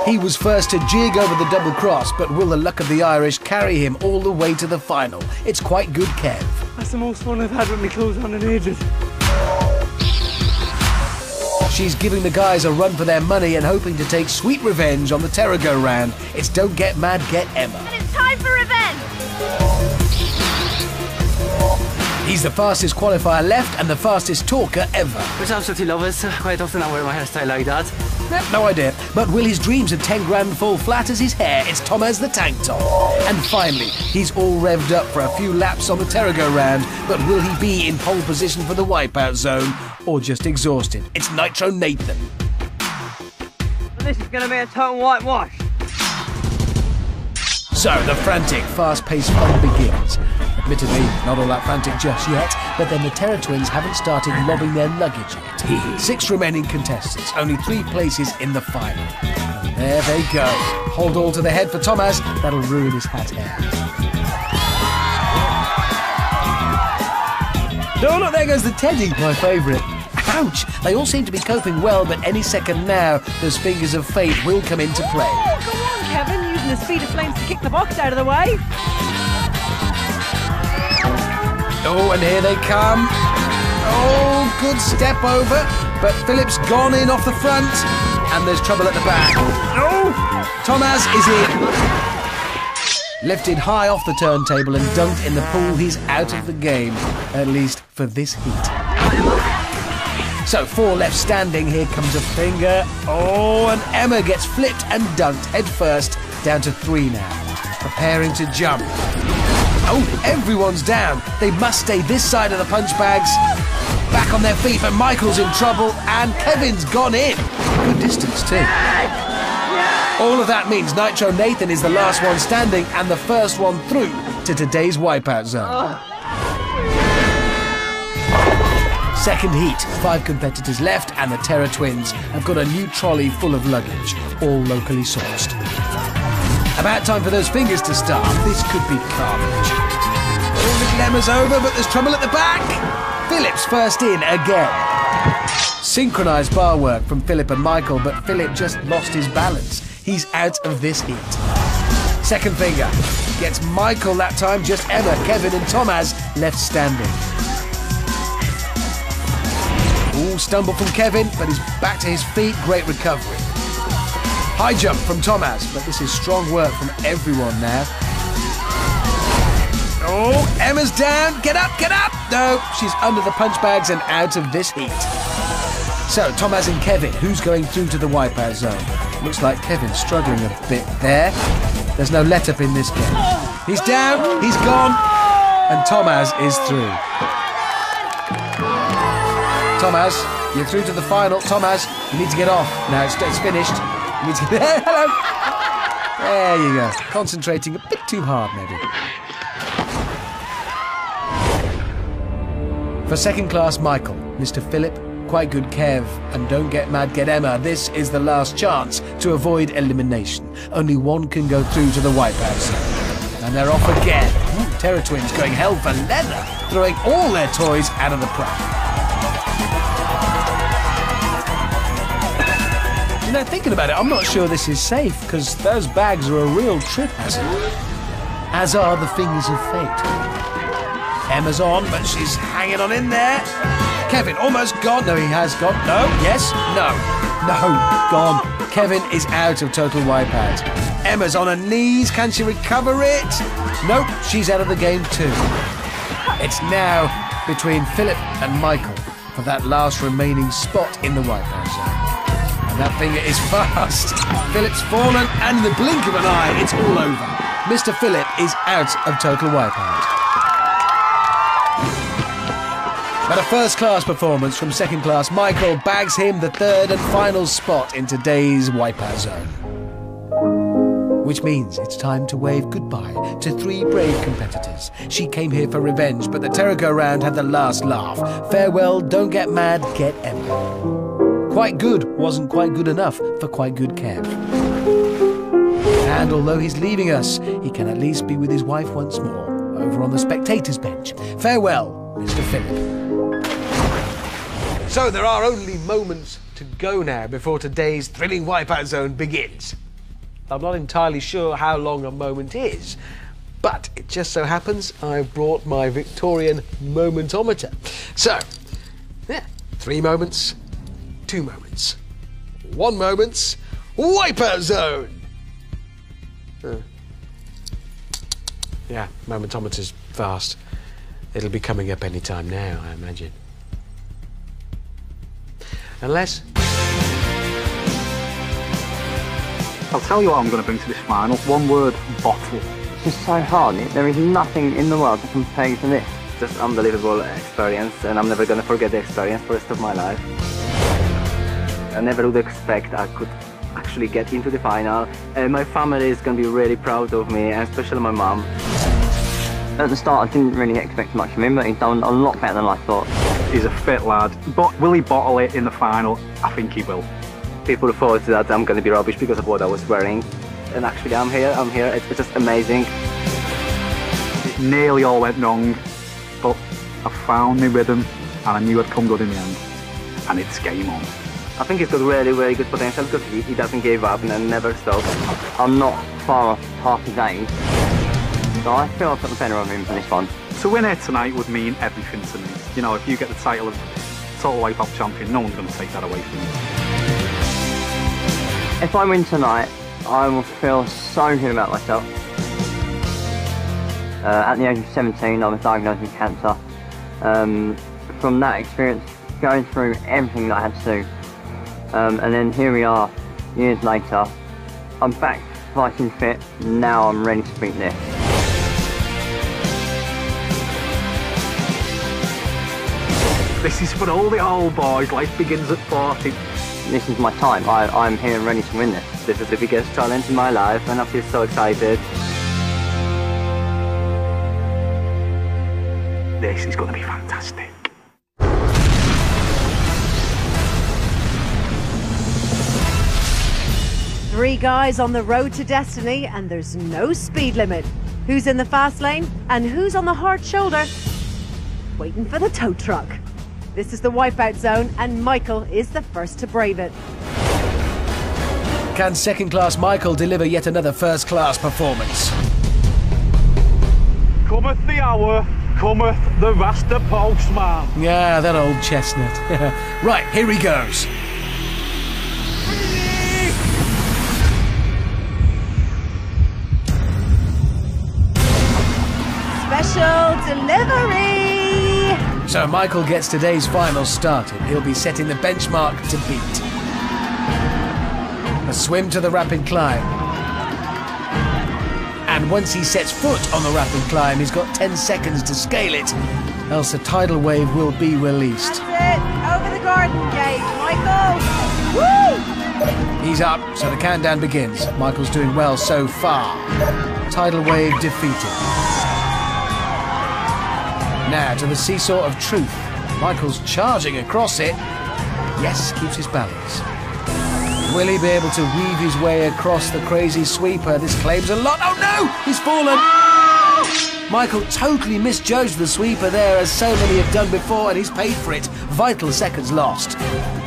Speaker 1: He was first to jig over the double cross, but will the luck of the Irish carry him all the way to the final? It's quite good, Kev.
Speaker 11: That's the most fun I've had with my clothes on in ages.
Speaker 1: She's giving the guys a run for their money and hoping to take sweet revenge on the Terror-Go-Round. It's Don't Get Mad, Get Emma.
Speaker 5: And it's time for revenge!
Speaker 1: He's the fastest qualifier left and the fastest talker ever.
Speaker 19: Which I absolutely love it. Quite often I wear my hairstyle like that.
Speaker 1: No idea. But will his dreams of 10 grand fall flat as his hair? It's Thomas the Tank Top. And finally, he's all revved up for a few laps on the Terror-Go-Round, but will he be in pole position for the wipeout zone or just exhausted? It's Nitro Nathan.
Speaker 21: This is going to be a total whitewash.
Speaker 1: So the frantic, fast-paced fun begins. Admittedly, not all that frantic just yet, but then the Terror Twins haven't started lobbing their luggage yet. Six remaining contestants, only three places in the final. And there they go. Hold all to the head for Thomas, that'll ruin his hat hair. Oh, look, there goes the teddy, my favourite. Ouch! They all seem to be coping well, but any second now, those fingers of fate will come into play.
Speaker 2: Using the speed of flames to kick the box out of the way.
Speaker 1: Oh, and here they come. Oh, good step over, but Philip's gone in off the front, and there's trouble at the back. Oh, Thomas is in. Lifted high off the turntable and dunked in the pool, he's out of the game, at least for this heat. So, four left standing, here comes a finger. Oh, and Emma gets flipped and dunked head first, down to three now. Preparing to jump. Oh, everyone's down. They must stay this side of the punch bags. Back on their feet, but Michael's in trouble, and Kevin's gone in. Good distance, too. All of that means Nitro Nathan is the last one standing and the first one through to today's wipeout zone. Second heat, five competitors left, and the Terror Twins have got a new trolley full of luggage, all locally sourced. About time for those fingers to start. This could be carnage. Oh, the glamour's over, but there's trouble at the back. Phillips first in again. Synchronised bar work from Philip and Michael, but Philip just lost his balance. He's out of this heat. Second finger. Gets Michael that time, just Emma, Kevin and Thomas left standing. Ooh, stumble from Kevin, but he's back to his feet. Great recovery. High jump from Thomas, but this is strong work from everyone now. Oh, Emma's down. Get up, get up. No, she's under the punch bags and out of this heat. So, Thomas and Kevin, who's going through to the wipeout zone? Looks like Kevin's struggling a bit there. There's no let up in this game. He's down, he's gone, and Thomas is through. Thomas, you're through to the final. Thomas, you need to get off. Now it's finished. There you go. Concentrating a bit too hard, maybe. For second class Michael, Mr. Philip, quite good Kev, and don't get mad, get Emma. This is the last chance to avoid elimination. Only one can go through to the wipeout zone. And they're off again. Terror Twins going hell for leather, throwing all their toys out of the pram. Know, thinking about it, I'm not sure this is safe, because those bags are a real trip hazard. As are the fingers of fate. Emma's on, but she's hanging on in there. Kevin almost gone. No, he has gone. No, yes, no, no, gone. Kevin is out of total wipeout. Emma's on her knees. Can she recover it? Nope, she's out of the game too. It's now between Philip and Michael for that last remaining spot in the wipeout zone. That finger is fast. Philip's fallen, and in the blink of an eye, it's all over. Mr. Philip is out of total wipeout. But a first class performance from second class Michael bags him the third and final spot in today's Wipeout Zone. Which means it's time to wave goodbye to three brave competitors. She came here for revenge, but the Terror Go Round had the last laugh. Farewell, don't get mad, get Emma. Quite good wasn't quite good enough for quite good Kev. And although he's leaving us, he can at least be with his wife once more, over on the spectators' bench. Farewell, Mr. Philip. So there are only moments to go now before today's thrilling wipeout zone begins. I'm not entirely sure how long a moment is, but it just so happens I've brought my Victorian momentometer. So, yeah, three moments, two moments, one moment, Wiper zone. Uh, yeah, momentometer's fast. It'll be coming up any time now, I imagine. Unless.
Speaker 30: I'll tell you what I'm going to bring to this final. One word, bottle.
Speaker 31: It's just so hard. There is nothing in the world that compares to this.
Speaker 30: Just unbelievable experience, and I'm never going to forget the experience for the rest of my life. I never would expect I could actually get into the final. Uh, my family is going to be really proud of me, and especially my mum.
Speaker 31: At the start, I didn't really expect much from him, but he's done a lot better than I thought.
Speaker 32: He's a fit lad, but will he bottle it in the final? I think he will.
Speaker 30: People thought that I'm going to be rubbish because of what I was wearing. And actually, I'm here, I'm here. It's, it's just amazing.
Speaker 32: It nearly all went wrong, but I found my rhythm and I knew I'd come good in the end. And it's game on.
Speaker 30: I think he's got really, really good potential because he, he doesn't give up and never stops.
Speaker 31: I'm not far off half his age, so I feel I've got the better of him for this one.
Speaker 32: To win it tonight would mean everything to me. You know, if you get the title of Total Wipeout champion, no one's going to take that away from you.
Speaker 31: If I win tonight, I will feel so good about myself. Uh, at the age of 17, I was diagnosed with cancer. Um, from that experience, going through everything that I had to do, um, and then here we are, years later. I'm back fighting fit. Now I'm ready to beat this.
Speaker 32: This is for all the old boys. Life begins at 40.
Speaker 31: This is my time. I, I'm here ready to win this.
Speaker 30: This is the biggest challenge in my life and I feel so excited.
Speaker 32: This is going to be fantastic.
Speaker 2: Three guys on the road to destiny, and there's no speed limit. Who's in the fast lane and who's on the hard shoulder? Waiting for the tow truck. This is the wipeout zone, and Michael is the first to brave it.
Speaker 1: Can second class Michael deliver yet another first class performance?
Speaker 15: Cometh the hour, cometh the Rasta postman.
Speaker 1: Yeah, that old chestnut. right, here he goes.
Speaker 2: Special delivery!
Speaker 1: So Michael gets today's final started. He'll be setting the benchmark to beat. A swim to the rapid climb. And once he sets foot on the rapid climb, he's got 10 seconds to scale it, else a tidal wave will be released.
Speaker 2: That's it! Over the garden gate, Michael! Woo!
Speaker 1: He's up, so the countdown begins. Michael's doing well so far. Tidal wave defeated. Now to the seesaw of truth. Michael's charging across it. Yes, keeps his balance. Will he be able to weave his way across the crazy sweeper? This claims a lot. Oh no! He's fallen! Michael totally misjudged the sweeper there, as so many have done before, and he's paid for it. Vital seconds lost.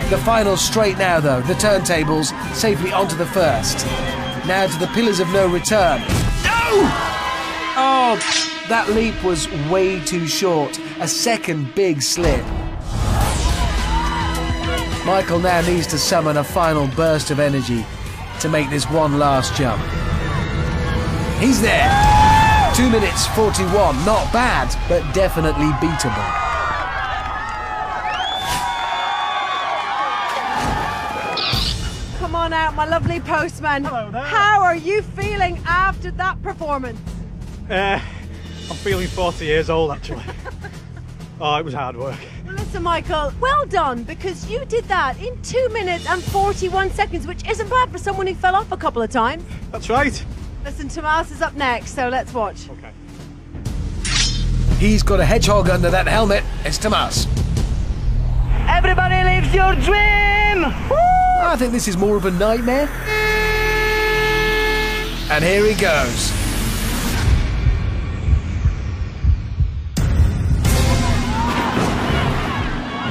Speaker 1: The final straight now, though. The turntables safely onto the first. Now to the pillars of no return. No! Oh! That leap was way too short. A second big slip. Michael now needs to summon a final burst of energy to make this one last jump. He's there! 2 minutes 41, not bad, but definitely beatable.
Speaker 2: Come on out, my lovely postman. How are you feeling after that performance?
Speaker 15: Uh, I'm feeling 40 years old actually. oh, it was hard work.
Speaker 2: Well, listen, Michael, well done because you did that in 2 minutes and 41 seconds, which isn't bad for someone who fell off a couple of times.
Speaker 15: That's right.
Speaker 2: Listen, Tomas is up next, so let's watch.
Speaker 15: Okay.
Speaker 1: He's got a hedgehog under that helmet. It's Tomas.
Speaker 24: Everybody lives your dream!
Speaker 1: I think this is more of a nightmare. And here he goes.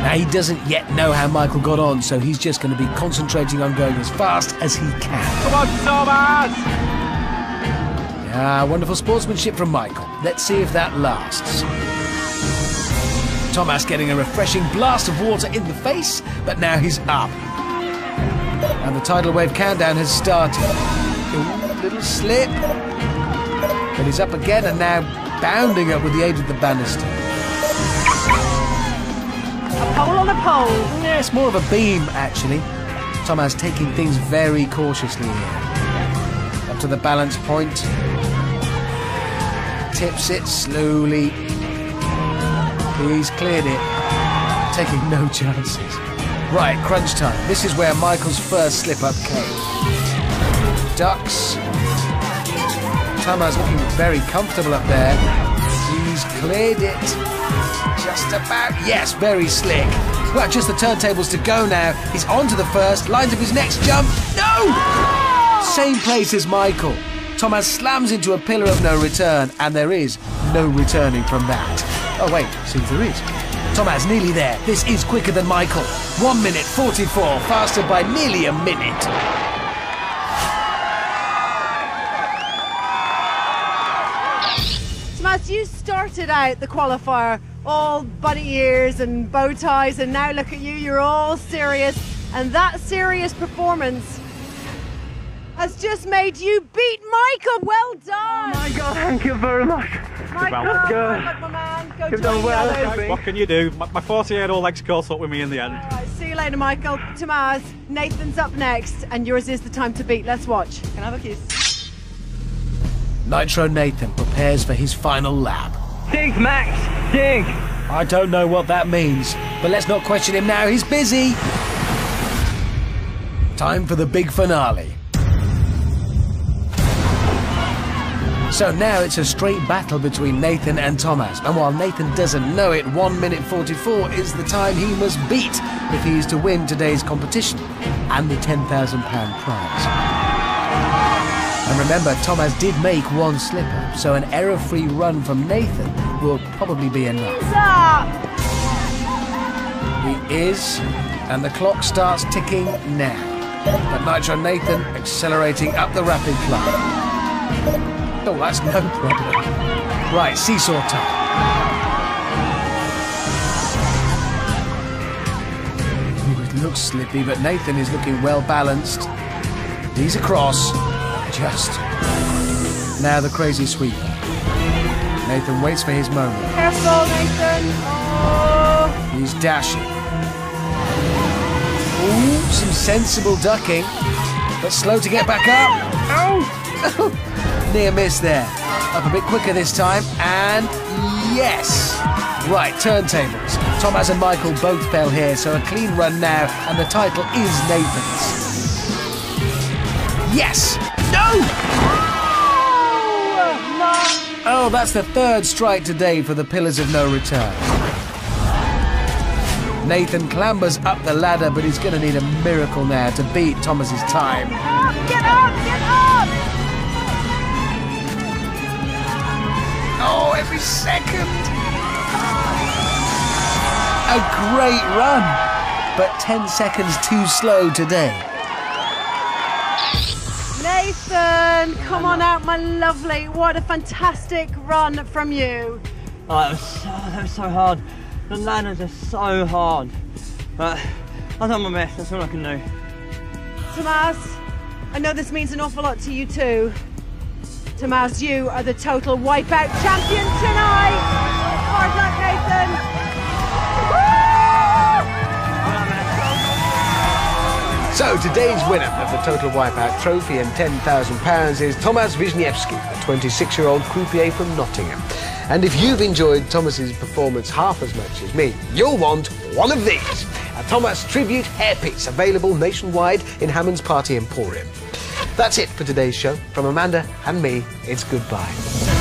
Speaker 1: Now, he doesn't yet know how Michael got on, so he's just going to be concentrating on going as fast as he can.
Speaker 15: Come on, Thomas!
Speaker 1: Ah, wonderful sportsmanship from Michael. Let's see if that lasts. Thomas getting a refreshing blast of water in the face, but now he's up. And the tidal wave countdown has started. Ooh, little slip. But he's up again and now bounding up with the aid of the banister.
Speaker 2: Pole on a pole.
Speaker 1: Yeah, it's more of a beam, actually. Thomas taking things very cautiously here. Up to the balance point. Tips it slowly. He's cleared it. Taking no chances. Right, crunch time. This is where Michael's first slip up came. Ducks. Thomas looking very comfortable up there. he's cleared it. Just about. Yes, very slick. Well, just the turntables to go now. He's on to the first, lines up his next jump. No! Same place as Michael. Thomas slams into a pillar of no return, and there is no returning from that. Oh, wait, seems there is. Thomas nearly there. This is quicker than Michael. 1 minute 44, faster by nearly a minute.
Speaker 2: Tomas, you started out the qualifier all bunny ears and bow ties, and now look at you, you're all serious. And that serious performance has just made you beat Michael. Well done.
Speaker 30: Oh my God, thank you very much.
Speaker 2: Michael,
Speaker 30: Good.
Speaker 2: good my man. Go
Speaker 30: You've done well,
Speaker 15: What can you do? My 40 year old ex caught up with me in the end.
Speaker 2: All right, see you later, Michael. Tomas, Nathan's up next, and yours is the time to beat. Let's watch. Can I have a kiss?
Speaker 1: Nitro Nathan prepares for his final lap.
Speaker 30: Dig, Max, dig.
Speaker 1: I don't know what that means, but let's not question him now. He's busy. Time for the big finale. So now it's a straight battle between Nathan and Thomas. And while Nathan doesn't know it, 1 minute 44 is the time he must beat if he is to win today's competition and the £10,000 prize. And remember, Thomas did make one slipper, so an error-free run from Nathan will probably be enough. He is, and the clock starts ticking now. But Nitro Nathan accelerating up the rapid climb. Oh, that's no problem. Right, seesaw time. It looks slippy, but Nathan is looking well balanced. He's across. Just. Now the crazy sweeper. Nathan waits for his moment.
Speaker 2: Careful, Nathan. Oh.
Speaker 1: He's dashing. Ooh, some sensible ducking, but slow to get back up. Oh! Near miss there. Up a bit quicker this time, and yes! Right, turntables. Thomas and Michael both fell here, so a clean run now, and the title is Nathan's. Yes! No! Oh, that's the third strike today for the Pillars of No Return. Nathan clambers up the ladder, but he's going to need a miracle now to beat Thomas's time.
Speaker 2: Get up! Get up!
Speaker 1: Oh, every second! A great run, but 10 seconds too slow today.
Speaker 2: Nathan, come on out, my lovely. What a fantastic run from you.
Speaker 30: Oh, that was so, that was so hard. The ladders are so hard. But I've done my best, that's all I can do.
Speaker 2: Tomas, I know this means an awful lot to you too. Tomas, you are the total wipeout champion tonight. Hard luck, Nathan.
Speaker 14: So today's winner of the Total Wipeout Trophy and £10,000 is Tomas Wisniewski, a 26-year-old croupier from Nottingham. And if you've enjoyed Thomas's performance half as much as me, you'll want one of these. A Thomas Tribute hairpiece available nationwide in Hammond's Party Emporium. That's it for today's show. From Amanda and me, it's goodbye.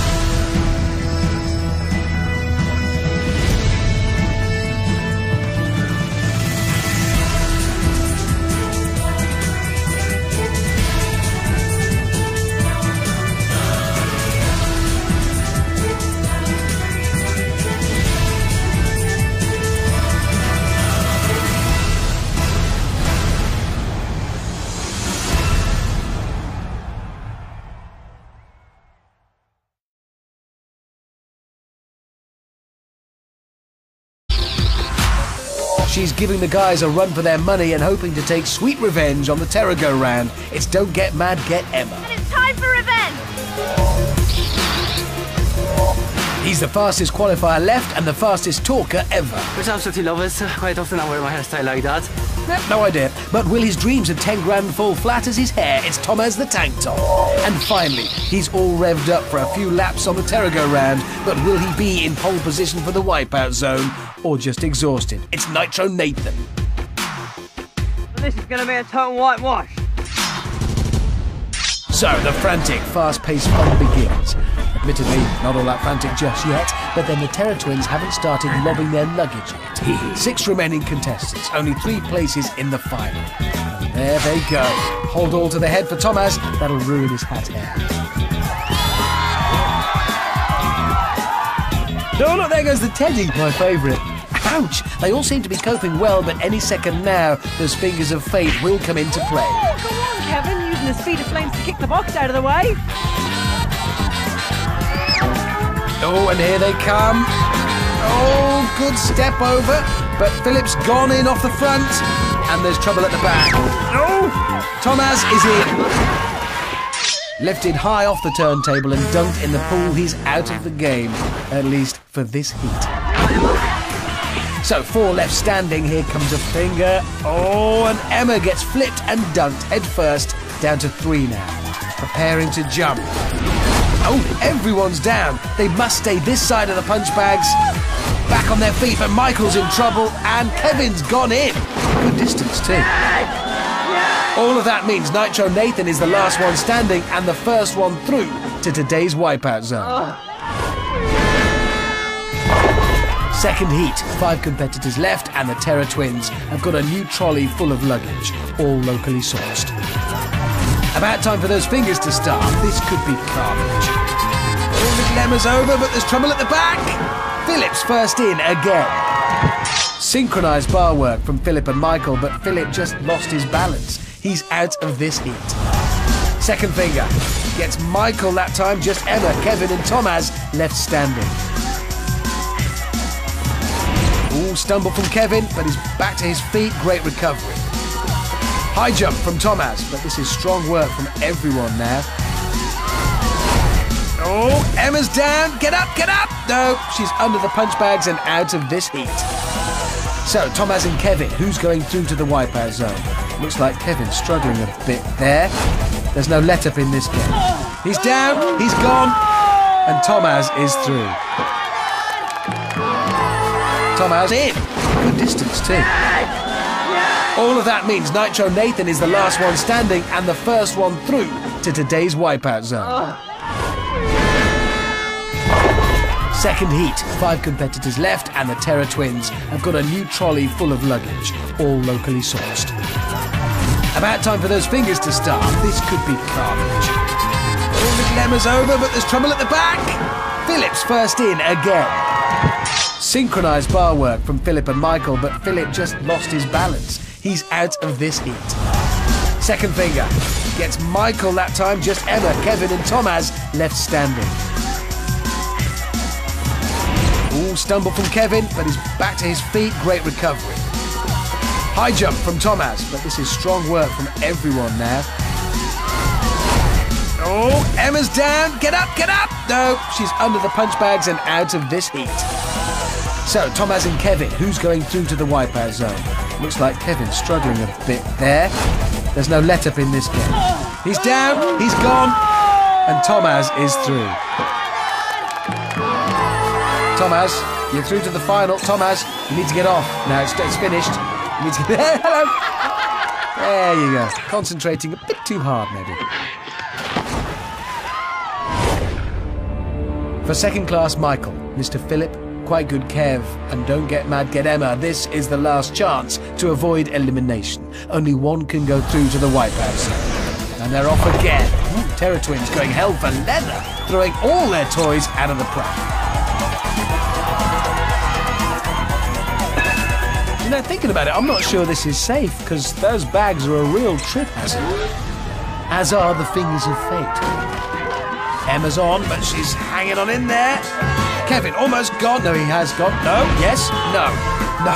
Speaker 1: Giving the guys a run for their money and hoping to take sweet revenge on the Terror Round. It's Don't Get Mad, Get Emma.
Speaker 5: And it's time for revenge!
Speaker 1: He's the fastest qualifier left and the fastest talker ever.
Speaker 19: Which I absolutely love it. Quite often I wear my hairstyle like that.
Speaker 1: No idea. But will his dreams of 10 grand fall flat as his hair? It's Thomas the Tank Top. And finally, he's all revved up for a few laps on the Terror Go Round, but will he be in pole position for the wipeout zone or just exhausted? It's Nitro Nathan.
Speaker 30: This is going to be a total whitewash.
Speaker 1: So the frantic, fast-paced fun begins. Admittedly, not all that frantic just yet, but then the Terror Twins haven't started lobbing their luggage yet. Six remaining contestants, only three places in the final. And there they go. Hold all to the head for Thomas, that'll ruin his hat hair. Oh, look, there goes the teddy, my favourite. Ouch! They all seem to be coping well, but any second now, those fingers of fate will come into play.
Speaker 2: Oh, go on, Kevin, using the speed of flames to kick the box out of the way.
Speaker 1: Oh, and here they come. Oh, good step over, but Philip's gone in off the front, and there's trouble at the back. Oh, Thomas is in. Lifted high off the turntable and dunked in the pool, he's out of the game, at least for this heat. So four left standing, here comes a finger. Oh, and Emma gets flipped and dunked head first, down to three now. Preparing to jump. Oh, everyone's down. They must stay this side of the punch bags. Back on their feet, but Michael's in trouble, and Kevin's gone in. Good distance, too. All of that means Nitro Nathan is the last one standing and the first one through to today's wipeout zone. Second heat, five competitors left, and the Terror Twins have got a new trolley full of luggage, all locally sourced. About time for those fingers to start. This could be carnage. All the Emma's over, but there's trouble at the back. Philip's first in again. Synchronised bar work from Philip and Michael, but Philip just lost his balance. He's out of this heat. Second finger. Gets Michael that time, just Emma, Kevin, and Thomas left standing. Ooh, stumble from Kevin, but he's back to his feet. Great recovery. High jump from Thomas, but this is strong work from everyone now. Oh, Emma's down. Get up, get up. No, she's under the punch bags and out of this heat. So, Thomas and Kevin, who's going through to the wipeout zone? Looks like Kevin's struggling a bit there. There's no let up in this game. He's down, he's gone, and Thomas is through. Thomas in. Good distance, too. All of that means Nitro Nathan is the last one standing and the first one through to today's wipeout zone. Second heat, five competitors left, and the Terror Twins have got a new trolley full of luggage, all locally sourced. About time for those fingers to start. This could be carnage. All the Emma's over, but there's trouble at the back. Philip's first in again. Synchronised bar work from Philip and Michael, but Philip just lost his balance. He's out of this heat. Second finger. Gets Michael that time, just Emma, Kevin, and Thomas left standing. Ooh, stumble from Kevin, but he's back to his feet. Great recovery. High jump from Thomas, but this is strong work from everyone now. Oh, Emma's down. Get up, get up. No, she's under the punch bags and out of this heat. So, Thomas and Kevin, who's going through to the wipeout zone? Looks like Kevin's struggling a bit there. There's no let up in this game. He's down, he's gone, and Thomas is through. Thomas, you're through to the final. Thomas, you need to get off. Now it's, it's finished. You need to get... Hello. There you go. Concentrating a bit too hard, maybe. For second class Michael, Mr. Philip, quite good Kev, and don't get mad, get Emma. This is the last chance to avoid elimination. Only one can go through to the wipeout zone. And they're off again. Ooh, Terror Twins going hell for leather, throwing all their toys out of the pram. You know, thinking about it, I'm not sure this is safe because those bags are a real trip hazard. As are the fingers of fate. Emma's on, but she's hanging on in there. Kevin almost gone. No, he has gone. No, yes, no, no,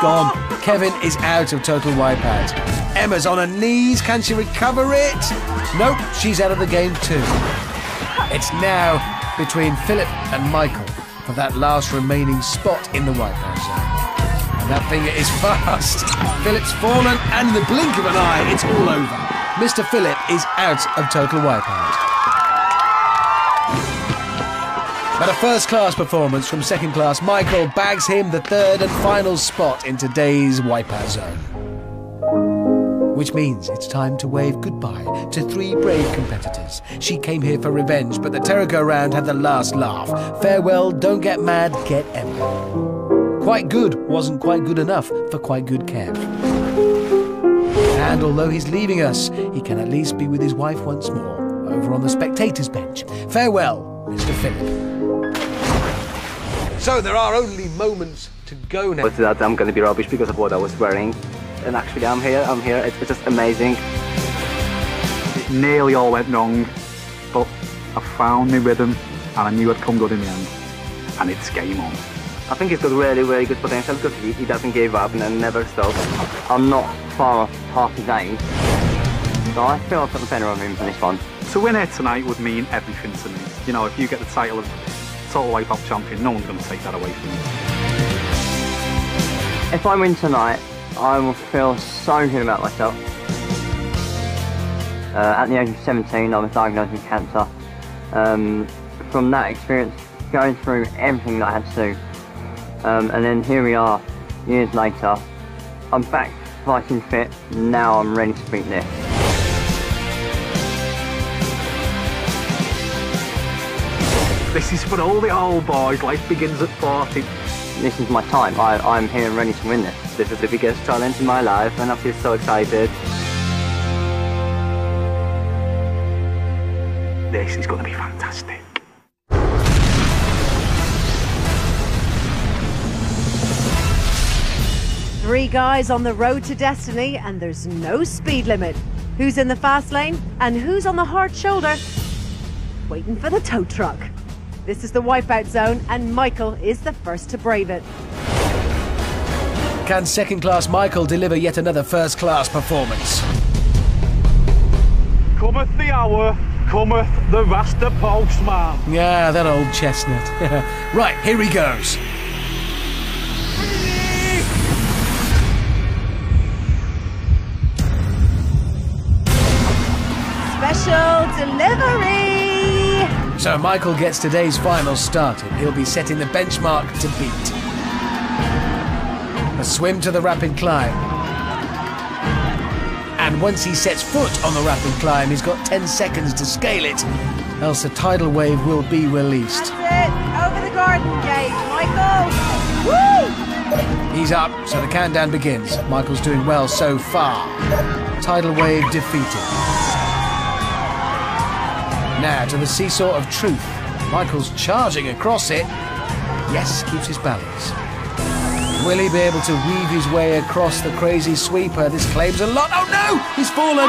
Speaker 1: gone. Kevin is out of total wipeout. Emma's on her knees. Can she recover it? Nope, she's out of the game too. It's now between Philip and Michael for that last remaining spot in the wipeout zone. And that finger is fast. Philip's fallen, and in the blink of an eye, it's all over. Mr. Philip is out of total wipeout. But a first class performance from second class Michael bags him the third and final spot in today's wipeout zone. which means it's time to wave goodbye to three brave competitors. She came here for revenge, but the Terror-Go-Round had the last laugh. Farewell, don't get mad, get Emma. Quite good wasn't quite good enough for quite good Kev. And although he's leaving us, he can at least be with his wife once more, over on the spectators' bench. Farewell, Mr. Philip.
Speaker 14: So there are only moments to go now.
Speaker 30: But that I'm gonna be rubbish because of what I was wearing. And actually I'm here, I'm here, it's, it's just amazing.
Speaker 32: It nearly all went wrong, but I found my rhythm and I knew I'd come good in the end. And it's game on.
Speaker 30: I think he's got really, really good potential because he, he doesn't give up and never stops.
Speaker 31: I'm not far off half his age, so I feel I've got the better of him for this one.
Speaker 32: To win it tonight would mean everything to me. You know, if you get the title of Total Wipeout Champion, no one's going to take that away from you.
Speaker 31: If I win tonight, I will feel so good about myself. Uh, at the age of 17, I was diagnosed with cancer. Um, from that experience, going through everything that I had to do, um, and then here we are, years later. I'm back fighting fit. Now I'm ready to beat this.
Speaker 32: This is for all the old boys. Life begins at 40.
Speaker 31: This is my time. I, I'm here and ready to win this.
Speaker 30: This is the biggest challenge in my life and I feel so excited.
Speaker 32: This is going to be fantastic.
Speaker 2: Three guys on the road to destiny, and there's no speed limit. Who's in the fast lane and who's on the hard shoulder? Waiting for the tow truck. This is the wipeout zone, and Michael is the first to brave it.
Speaker 1: Can second class Michael deliver yet another first class performance?
Speaker 15: Cometh the hour, cometh the Rasta postman.
Speaker 1: Yeah, that old chestnut. right, here he goes.
Speaker 2: Special delivery!
Speaker 1: So Michael gets today's final started. He'll be setting the benchmark to beat. A swim to the rapid climb. And once he sets foot on the rapid climb, he's got 10 seconds to scale it, else a tidal wave will be released.
Speaker 2: Over the garden gate, Michael! Woo!
Speaker 1: He's up, so the countdown begins. Michael's doing well so far. Tidal wave defeated. Now to the seesaw of truth. Michael's charging across it. Yes, keeps his balance. Will he be able to weave his way across the crazy sweeper? This claims a lot. Oh no! He's fallen!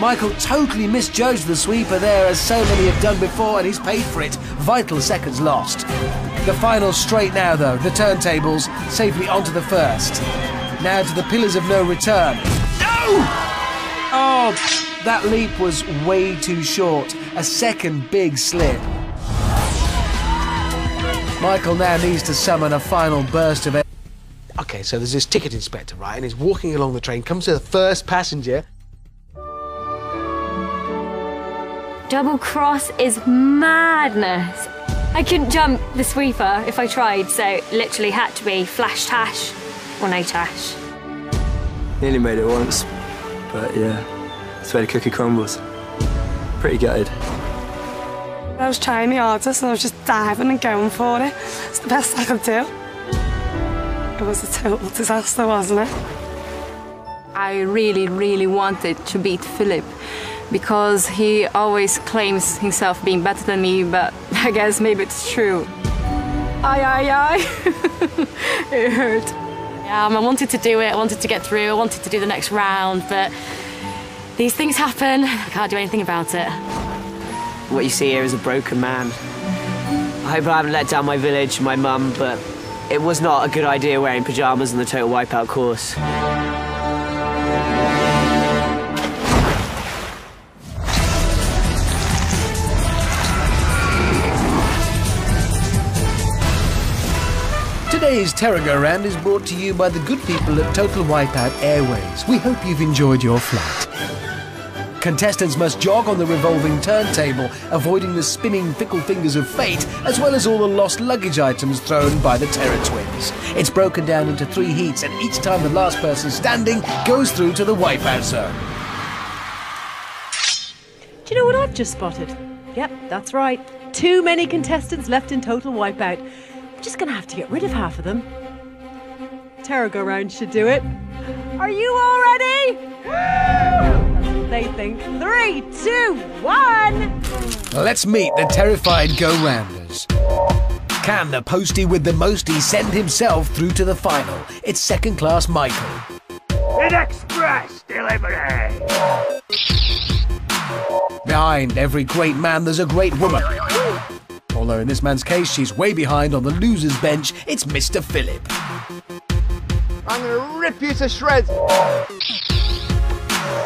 Speaker 1: Michael totally misjudged the sweeper there, as so many have done before, and he's paid for it. Vital seconds lost. The final straight now, though. The turntables safely onto the first. Now to the pillars of no return. No! Oh! That leap was way too short. A second big slip. Michael now needs to summon a final burst of.
Speaker 14: Okay, so there's this ticket inspector, right? And he's walking along the train, comes to the first passenger.
Speaker 26: Double cross is madness. I couldn't jump the sweeper if I tried, so literally had to be flash tash or no tash.
Speaker 27: Nearly made it once, but yeah, it's where the cookie crumbles. Pretty gutted.
Speaker 23: I was trying my hardest and I was just diving and going for it. It's the best I could do. It was a total disaster, wasn't it?
Speaker 28: I really, really wanted to beat Philip because he always claims himself being better than me, but I guess maybe it's true. Aye, aye, aye. it hurt.
Speaker 29: Yeah, um, I wanted to do it, I wanted to get through, I wanted to do the next round, but these things happen. I can't do anything about it.
Speaker 21: What you see here is a broken man. I hope I haven't let down my village, my mum, but it was not a good idea wearing pyjamas on the Total Wipeout course.
Speaker 1: Today's Terror-Go-Round is brought to you by the good people at Total Wipeout Airways. We hope you've enjoyed your flight. Contestants must jog on the revolving turntable, avoiding the spinning fickle fingers of fate, as well as all the lost luggage items thrown by the Terror Twins. It's broken down into three heats, and each time the last person standing goes through to the wipeout zone.
Speaker 2: Do you know what I've just spotted? Yep, that's right. Too many contestants left in total wipeout. I'm just going to have to get rid of half of them. Terror go round should do it. Are you all ready? They think. Three, two, one.
Speaker 1: Let's meet the terrified go-rounders. Can the postie with the mostie send himself through to the final? It's second-class Michael.
Speaker 24: In express delivery.
Speaker 1: Behind every great man, there's a great woman. Although in this man's case, she's way behind on the loser's bench, it's Mr. Philip.
Speaker 6: I'm gonna rip you to shreds.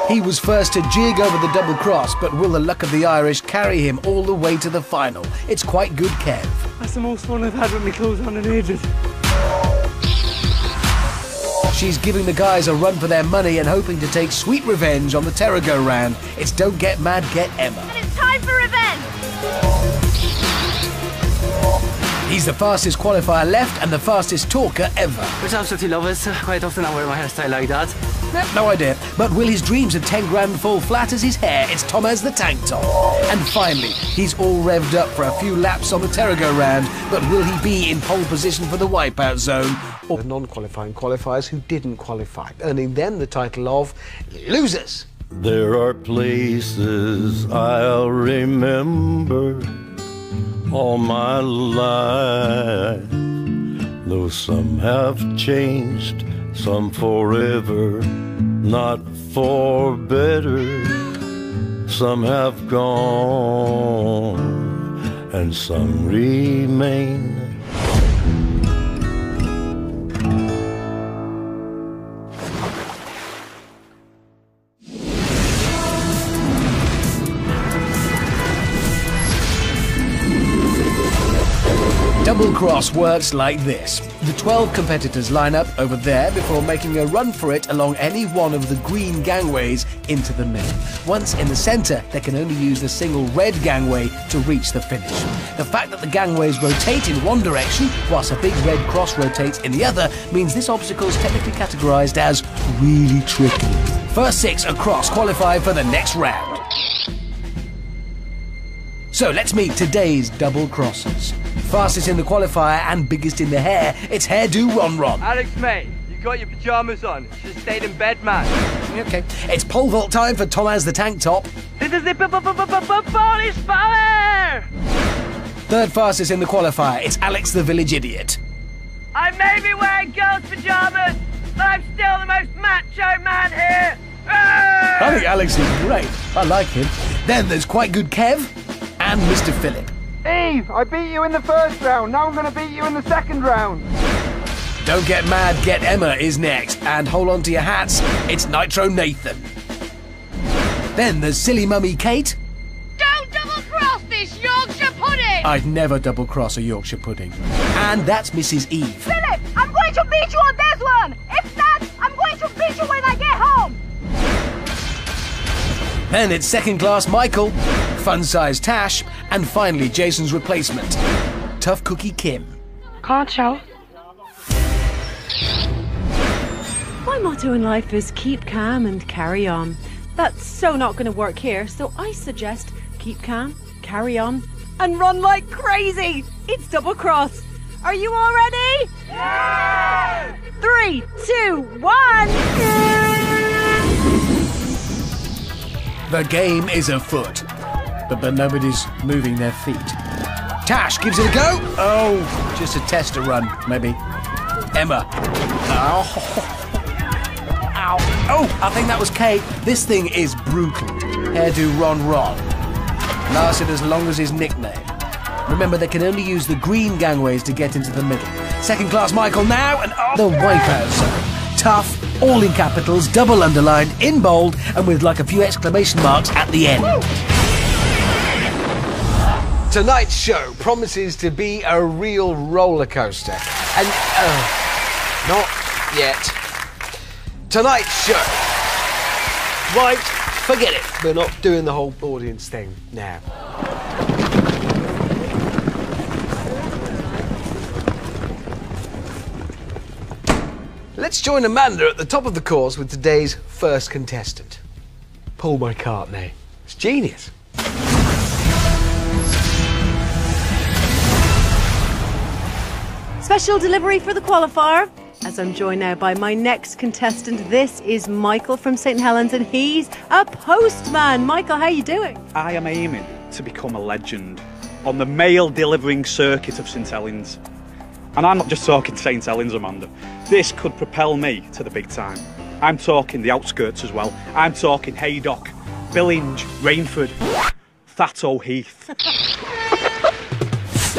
Speaker 1: He was first to jig over the double cross, but will the luck of the Irish carry him all the way to the final? It's quite good, Kev.
Speaker 11: That's the most fun I've had with my clothes on in ages.
Speaker 1: She's giving the guys a run for their money and hoping to take sweet revenge on the Terror Go round. It's Don't Get Mad, Get Emma.
Speaker 5: And it's time for revenge!
Speaker 1: He's the fastest qualifier left and the fastest talker ever.
Speaker 19: Which I absolutely love it. Quite often I wear my hairstyle like that.
Speaker 1: Nope, no idea. But will his dreams of 10 grand fall flat as his hair? It's Thomas the Tank Top. And finally, he's all revved up for a few laps on the Terror Go round, but will he be in pole position for the wipeout zone?
Speaker 14: Or the non-qualifying qualifiers who didn't qualify, earning them the title of losers.
Speaker 22: There are places I'll remember all my life. Though some have changed, some forever, not for better. Some have gone, and some remain.
Speaker 1: Double cross works like this. The 12 competitors line up over there before making a run for it along any one of the green gangways into the middle. Once in the centre, they can only use the single red gangway to reach the finish. The fact that the gangways rotate in one direction whilst a big red cross rotates in the other means this obstacle is technically categorised as really tricky. First six across qualify for the next round. So let's meet today's double crossers. Fastest in the qualifier and biggest in the hair, it's Hairdo Ron Ron.
Speaker 24: Alex May, you got your pajamas on. Should have stayed in bed, man.
Speaker 1: Okay. It's pole vault time for Thomas the Tank Top.
Speaker 24: This is the Polish fire!
Speaker 1: Third fastest in the qualifier, it's Alex the Village Idiot.
Speaker 24: I may be wearing girls' pajamas, but I'm still the most macho man here.
Speaker 1: I think Alex is great. I like him. Then there's quite good Kev and Mr. Philip.
Speaker 25: Eve, I beat you in the first round. Now I'm going to beat you in the second round.
Speaker 1: Don't get mad, get Emma is next. And hold on to your hats, it's Nitro Nathan. Then there's Silly Mummy Kate.
Speaker 5: Don't double cross this Yorkshire pudding!
Speaker 1: I'd never double cross a Yorkshire pudding. And that's Mrs. Eve.
Speaker 5: Philip, I'm going to beat you on this one! If not, I'm going to beat you when I get home!
Speaker 1: Then it's second class Michael, fun size Tash, and finally Jason's replacement, Tough Cookie Kim.
Speaker 23: Can't show.
Speaker 2: My motto in life is keep calm and carry on. That's so not going to work here, so I suggest keep calm, carry on, and run like crazy. It's double cross. Are you all ready? Yeah! Three, two, one.
Speaker 1: The game is afoot, but, but nobody's moving their feet. Tash gives it a go. Oh, just a tester run, maybe. Emma. Ow. Ow. Oh, I think that was Kate. This thing is brutal. Hairdo Ron Ron. Lasted as long as his nickname. Remember, they can only use the green gangways to get into the middle. Second class Michael now, and oh, the wipeout zone. Tough, all in capitals, double underlined, in bold, and with like a few exclamation marks at the end.
Speaker 14: Tonight's show promises to be a real roller coaster. And, uh, not yet. Tonight's show. Right, forget it. We're not doing the whole audience thing now. Let's join Amanda at the top of the course with today's first contestant. Paul McCartney. It's genius.
Speaker 2: Special delivery for the qualifier. As I'm joined now by my next contestant, this is Michael from St Helens, and he's a postman. Michael, how are you doing?
Speaker 32: I am aiming to become a legend on the mail delivering circuit of St Helens. And I'm not just talking St Helens, Amanda. This could propel me to the big time. I'm talking the outskirts as well. I'm talking Haydock, Billinge, Rainford, Thatto Heath.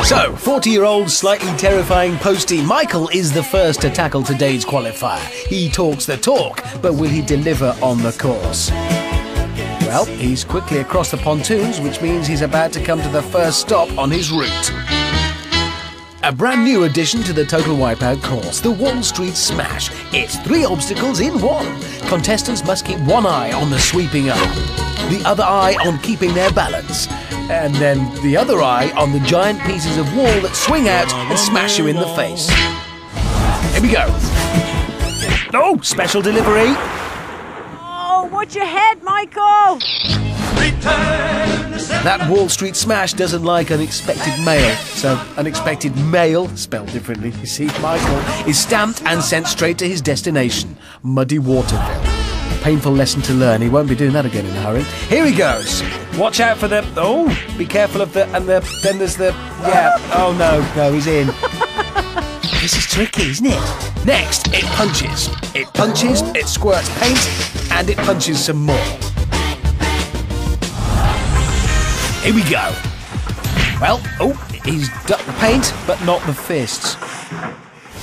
Speaker 1: So, 40 year old, slightly terrifying postie Michael is the first to tackle today's qualifier. He talks the talk, but will he deliver on the course? Well, he's quickly across the pontoons, which means he's about to come to the first stop on his route. A brand new addition to the Total Wipeout course, the Wall Street Smash. It's three obstacles in one. Contestants must keep one eye on the sweeping arm, the other eye on keeping their balance, and then the other eye on the giant pieces of wall that swing out and smash you in the face. Here we go. Oh, special delivery.
Speaker 2: Oh, watch your head, Michael!
Speaker 1: That Wall Street smash doesn't like unexpected mail, so unexpected mail, spelled differently, you see, Michael, is stamped and sent straight to his destination, Muddy Waterville. A painful lesson to learn. He won't be doing that again in a hurry. Here he goes. Watch out for the. Oh, be careful of the. And the. Then there's the. Yeah. Oh no, no, he's in. This is tricky, isn't it? Next, it punches. It punches, it squirts paint, and it punches some more. Here we go. Well, oh, he's ducked the paint, but not the fists.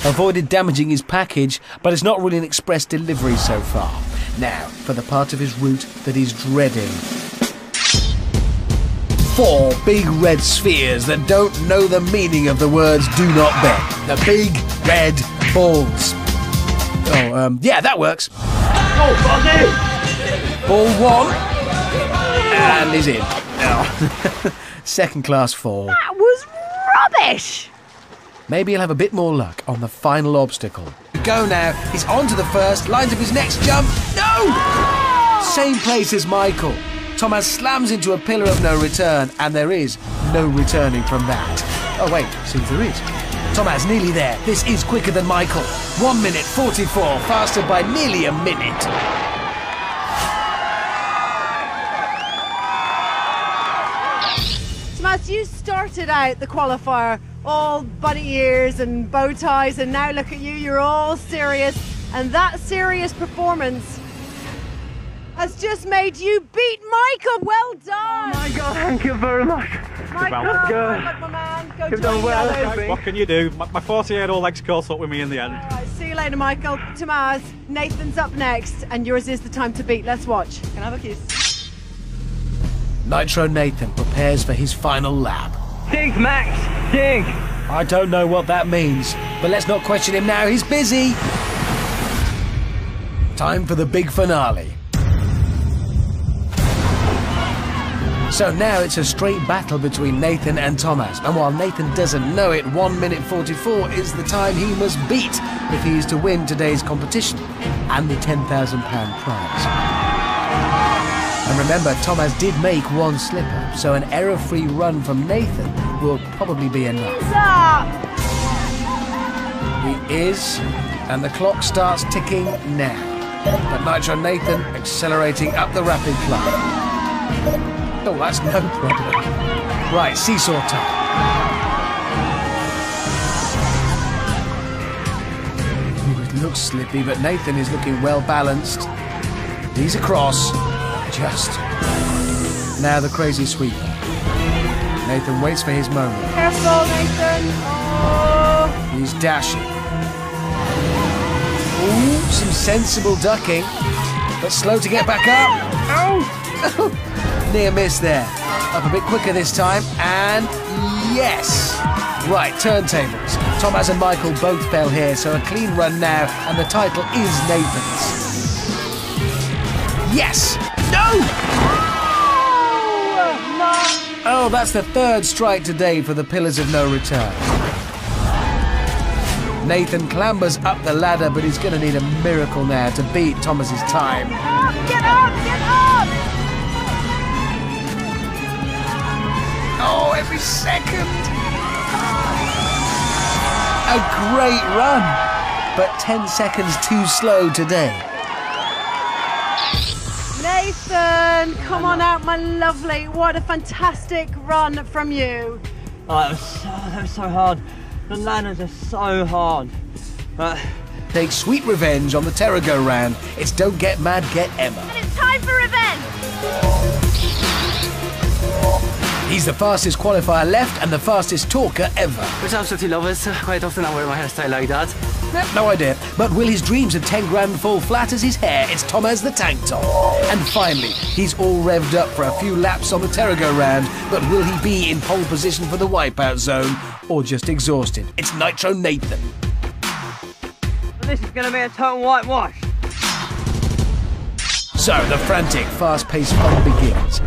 Speaker 1: Avoided damaging his package, but it's not really an express delivery so far. Now, for the part of his route that he's dreading. Four big red spheres that don't know the meaning of the words do not bend. The big red balls. Oh, um, yeah, that works.
Speaker 24: Oh!
Speaker 1: Ball one. And he's in. Oh. Second class fall.
Speaker 2: That was rubbish!
Speaker 1: Maybe he'll have a bit more luck on the final obstacle. Go now. He's on to the first. Lines up his next jump. No! Same place as Michael. Thomas slams into a pillar of no return, and there is no returning from that. Oh, wait, seems there is. Thomas nearly there. This is quicker than Michael. 1 minute 44, faster by nearly a minute.
Speaker 2: You started out the qualifier all bunny ears and bow ties, and now look at you, you're all serious. And that serious performance has just made you beat Michael. Well done.
Speaker 24: Oh my God, thank you very much.
Speaker 2: Michael,
Speaker 24: Well,
Speaker 2: good.
Speaker 24: good.
Speaker 2: my man. Go
Speaker 24: You've done well,
Speaker 15: What can you do? My, my 48 old legs caught up with me in the end.
Speaker 2: All right, see you later, Michael. Thomas, Nathan's up next, and yours is the time to beat. Let's watch. Can I have a kiss?
Speaker 1: Nitro Nathan prepares for his final lap.
Speaker 24: Dig, Max, dig.
Speaker 1: I don't know what that means, but let's not question him now. He's busy. Time for the big finale. So now it's a straight battle between Nathan and Thomas. And while Nathan doesn't know it, 1 minute 44 is the time he must beat if he is to win today's competition and the £10,000 prize. And remember, Thomas did make one slip-up, so an error-free run from Nathan will probably be enough. He is, and the clock starts ticking now. But Nitro Nathan accelerating up the rapid climb. Oh, that's no problem. Right, seesaw time. Ooh, it looks slippy, but Nathan is looking well balanced. He's across. Just. Now the crazy sweep. Nathan waits for his moment.
Speaker 2: Careful, Nathan. Oh.
Speaker 1: He's dashing. Ooh, some sensible ducking, but slow to get back up. Oh! Near miss there. Up a bit quicker this time, and yes! Right, turntables. Thomas and Michael both fell here, so a clean run now, and the title is Nathan's. Yes! No! Oh, that's the third strike today for the Pillars of No Return. Nathan clambers up the ladder, but he's going to need a miracle now to beat Thomas's time.
Speaker 24: Get up! Get up!
Speaker 1: Oh, every second! A great run, but 10 seconds too slow today.
Speaker 2: Nathan, come on out, my lovely. What a fantastic run from you.
Speaker 33: Oh, that was so, that was so hard. The ladders are so hard. Uh,
Speaker 1: Take sweet revenge on the Terror-Go-Round. It's Don't Get Mad, Get Emma.
Speaker 5: And it's time for revenge!
Speaker 1: He's the fastest qualifier left and the fastest talker ever.
Speaker 19: Which I absolutely love it. Quite often I wear my hairstyle like that.
Speaker 1: Nope, no idea. But will his dreams of 10 grand fall flat as his hair? It's Thomas the Tank Top. And finally, he's all revved up for a few laps on the Terror-Go-Round, but will he be in pole position for the wipeout zone or just exhausted? It's Nitro Nathan.
Speaker 33: this is going to be a total whitewash.
Speaker 1: So the frantic, fast-paced fun begins.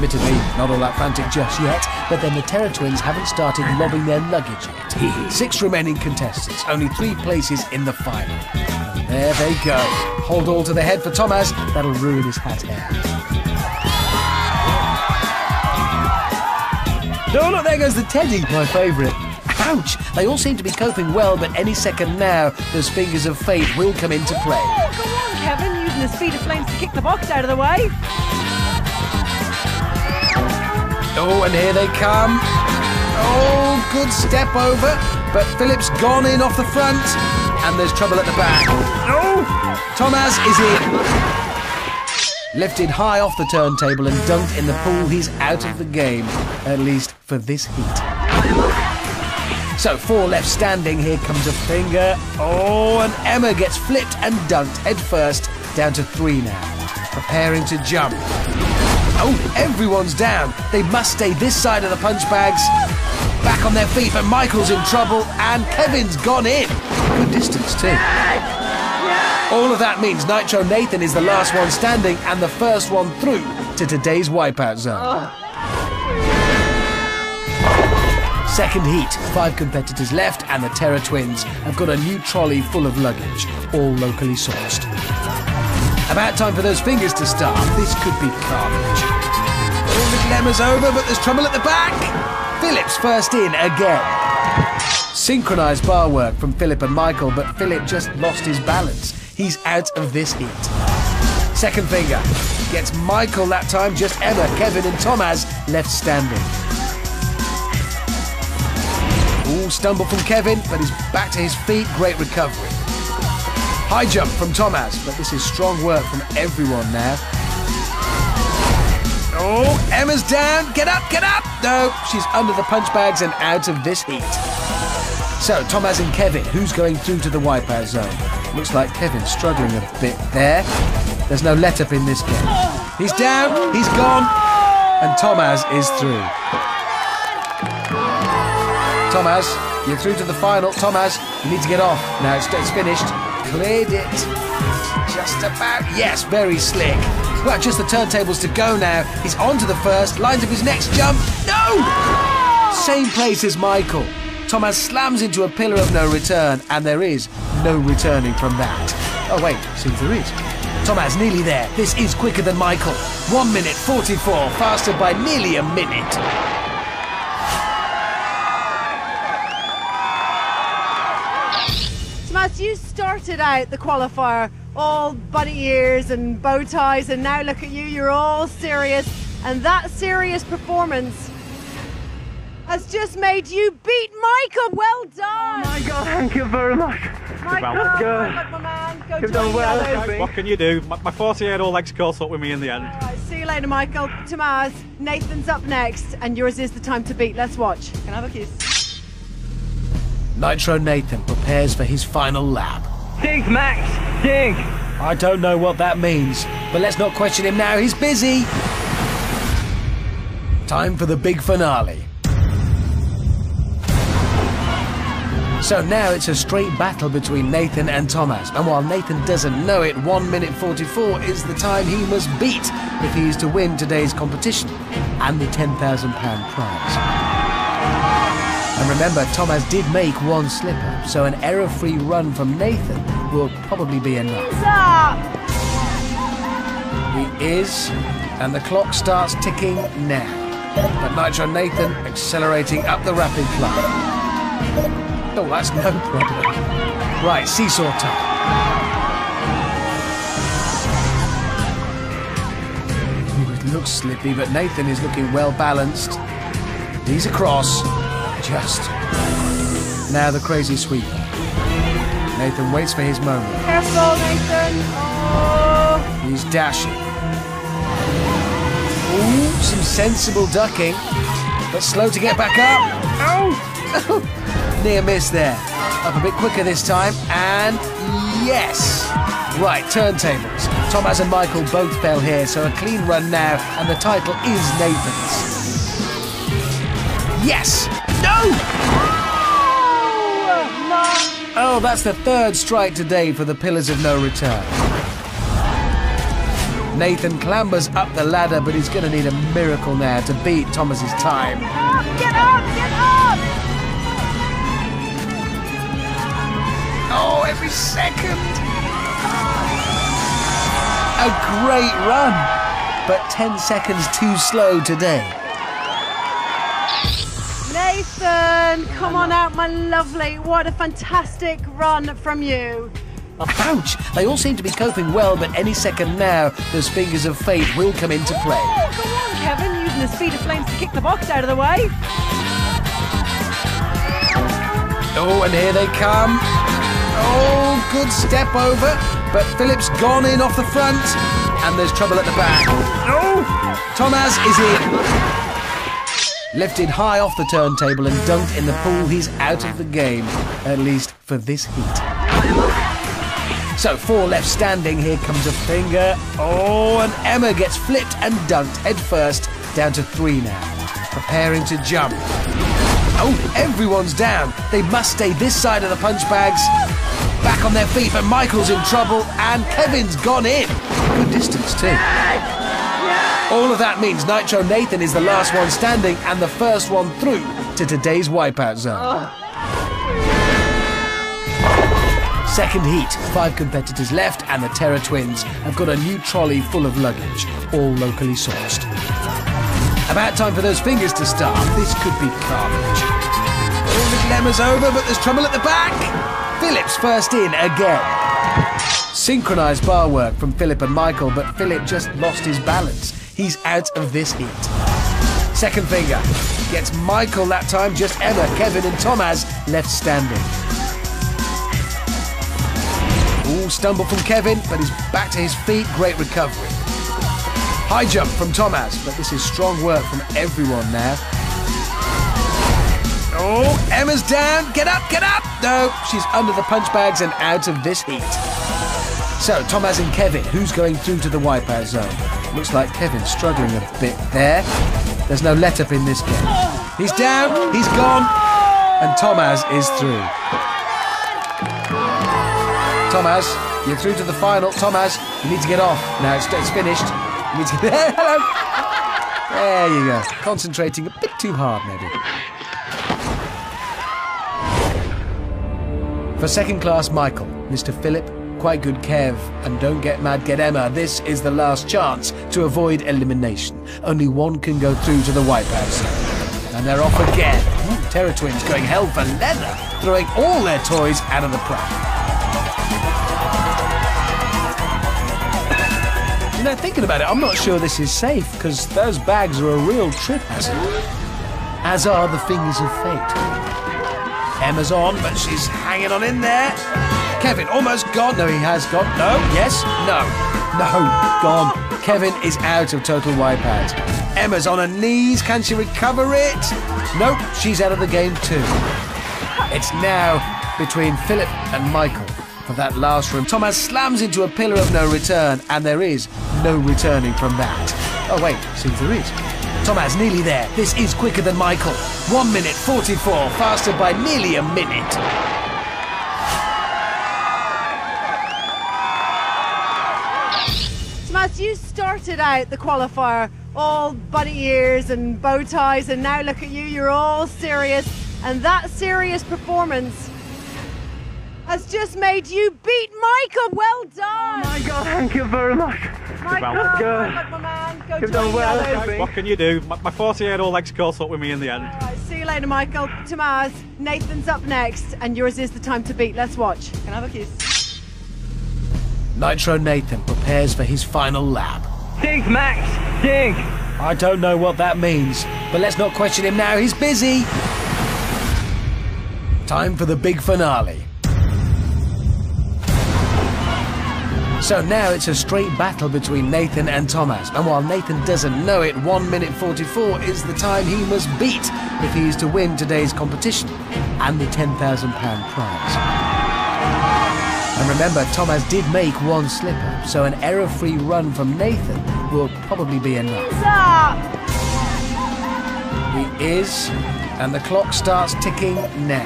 Speaker 1: Admittedly, not all that frantic just yet, but then the Terror Twins haven't started lobbing their luggage yet. Six remaining contestants, only three places in the final. And there they go. Hold all to the head for Thomas, that'll ruin his hat hair. Oh look, there goes the teddy, my favourite. Ouch! They all seem to be coping well, but any second now, those fingers of fate will come into play.
Speaker 2: Oh, go on, Kevin, using the speed of flames to kick the box out of the way.
Speaker 1: Oh, and here they come. Oh, good step over. But Philip's gone in off the front. And there's trouble at the back. Oh! Thomas is in. Lifted high off the turntable and dunked in the pool, he's out of the game. At least for this heat. So four left standing, here comes a finger. Oh, and Emma gets flipped and dunked headfirst, down to three now. Preparing to jump. Oh, everyone's down. They must stay this side of the punch bags. Back on their feet, but Michael's in trouble and Kevin's gone in. Good distance, too. All of that means Nitro Nathan is the last one standing and the first one through to today's wipeout zone. Second heat, five competitors left, and the Terror Twins have got a new trolley full of luggage, all locally sourced. About time for those fingers to start. This could be carnage. All the glamour's over, but there's trouble at the back. Philip's first in again. Synchronised bar work from Philip and Michael, but Philip just lost his balance. He's out of this heat. Second finger. Gets Michael that time, just Emma, Kevin, and Thomas left standing. Ooh, stumble from Kevin, but he's back to his feet. Great recovery. High jump from Thomas, but this is strong work from everyone now. Oh, Emma's down. Get up, get up. No, she's under the punch bags and out of this heat. So, Thomas and Kevin, who's going through to the wipeout zone? Looks like Kevin's struggling a bit there. There's no let up in this game. He's down, he's gone, and Thomas is through. Thomas, you're through to the final. Thomas, you need to get off. Now it's, it's finished. Cleared it. Just about. Yes, very slick. Well, just the turntables to go now. He's on to the first. Lines up his next jump. No! Same place as Michael. Thomas slams into a pillar of no return, and there is no returning from that. Oh, wait, seems there is. Thomas nearly there. This is quicker than Michael. 1 minute 44, faster by nearly a minute.
Speaker 2: You started out the qualifier all bunny ears and bow ties, and now look at you, you're all serious. And that serious performance has just made you beat Michael. Well done.
Speaker 33: Oh my God, thank you very much.
Speaker 2: Michael,
Speaker 33: Well
Speaker 2: good
Speaker 33: done.
Speaker 2: my man. Go
Speaker 33: You've
Speaker 2: join
Speaker 33: done well,
Speaker 15: What can you do? My, my 48 old ex caught up with me in the end.
Speaker 2: Right, see you later, Michael. Thomas, Nathan's up next, and yours is the time to beat. Let's watch. Can I have a kiss?
Speaker 1: Nitro Nathan prepares for his final lap.
Speaker 33: Dig, Max, dig.
Speaker 1: I don't know what that means, but let's not question him now. He's busy. Time for the big finale. So now it's a straight battle between Nathan and Thomas. And while Nathan doesn't know it, 1 minute 44 is the time he must beat if he is to win today's competition and the £10,000 prize. And remember, Thomas did make one slipper, so an error-free run from Nathan will probably be enough. He is, and the clock starts ticking now. But Nitro Nathan accelerating up the rapid climb. Oh, that's no problem. Right, seesaw time. Ooh, it looks slippy, but Nathan is looking well balanced. He's across. Just. Now the crazy sweeper. Nathan waits for his moment.
Speaker 2: Careful, Nathan. Oh.
Speaker 1: He's dashing. Ooh, some sensible ducking, but slow to get back up. Oh! Near miss there. Up a bit quicker this time, and yes! Right, turntables. Thomas and Michael both fell here, so a clean run now, and the title is Nathan's. Yes! No! Oh, that's the third strike today for the Pillars of No Return. Nathan clambers up the ladder, but he's going to need a miracle now to beat Thomas's time.
Speaker 2: Get up! Get up!
Speaker 1: Oh, every second! A great run, but 10 seconds too slow today.
Speaker 2: Come on out, my lovely. What a fantastic run from you.
Speaker 1: Ouch! They all seem to be coping well, but any second now, those fingers of fate will come into play.
Speaker 2: Oh, go on, Kevin, using the speed of flames to kick the box out of the way.
Speaker 1: Oh, and here they come. Oh, good step over, but Philip's gone in off the front, and there's trouble at the back. Oh! Thomas is in. Lifted high off the turntable and dunked in the pool, he's out of the game, at least for this heat. So four left standing, here comes a finger. Oh, and Emma gets flipped and dunked head first, down to three now. Preparing to jump. Oh, everyone's down. They must stay this side of the punch bags. Back on their feet, but Michael's in trouble, and Kevin's gone in. Good distance, too. All of that means Nitro Nathan is the last one standing and the first one through to today's wipeout zone. Second heat, five competitors left, and the Terror Twins have got a new trolley full of luggage, all locally sourced. About time for those fingers to start. This could be carnage. Oh, little Emma's over, but there's trouble at the back. Philip's first in again. Synchronised bar work from Philip and Michael, but Philip just lost his balance. He's out of this heat. Second finger. Gets Michael that time, just Emma, Kevin, and Thomas left standing. Ooh, stumble from Kevin, but he's back to his feet. Great recovery. High jump from Thomas, but this is strong work from everyone now. Oh, Emma's down. Get up, get up. No, she's under the punch bags and out of this heat. So, Thomas and Kevin, who's going through to the wipeout zone? Looks like Kevin's struggling a bit there. There's no let up in this game. He's down, he's gone, and Thomas is through. Thomas, you're through to the final. Thomas, you need to get off. Now it's, it's finished. You need to get... Hello. There you go. Concentrating a bit too hard, maybe. For second class Michael, Mr. Philip, quite good Kev, and don't get mad, get Emma. This is the last chance to avoid elimination. Only one can go through to the wipeout zone. And they're off again. Ooh, Terror Twins going hell for leather, throwing all their toys out of the pram. You know, thinking about it, I'm not sure this is safe because those bags are a real trip hazard. As are the fingers of fate. Emma's on, but she's hanging on in there. Kevin almost gone. No, he has gone. No, yes, no, no, gone. Kevin is out of total wipeout. Emma's on her knees. Can she recover it? Nope, she's out of the game too. It's now between Philip and Michael for that last room. Thomas slams into a pillar of no return, and there is no returning from that. Oh, wait, seems there is. Thomas nearly there. This is quicker than Michael. 1 minute 44, faster by nearly a minute.
Speaker 2: You started out the qualifier all bunny ears and bow ties, and now look at you, you're all serious. And that serious performance has just made you beat Michael. Well done. Oh
Speaker 33: my God, thank you very much.
Speaker 2: Michael,
Speaker 32: Well,
Speaker 2: good luck, my man. Go
Speaker 33: You've
Speaker 2: join
Speaker 33: done well,
Speaker 32: What can you do? My, my 40 year old legs caught up with me in the end.
Speaker 2: All right, see you later, Michael. Thomas, Nathan's up next, and yours is the time to beat. Let's watch. Can I have a kiss?
Speaker 1: Nitro Nathan prepares for his final lap.
Speaker 33: Dig, Max, dig.
Speaker 1: I don't know what that means, but let's not question him now. He's busy. Time for the big finale. So now it's a straight battle between Nathan and Thomas. And while Nathan doesn't know it, 1 minute 44 is the time he must beat if he is to win today's competition and the £10,000 prize. And remember, Thomas did make one slipper, so an error free run from Nathan will probably be enough. He is, and the clock starts ticking now.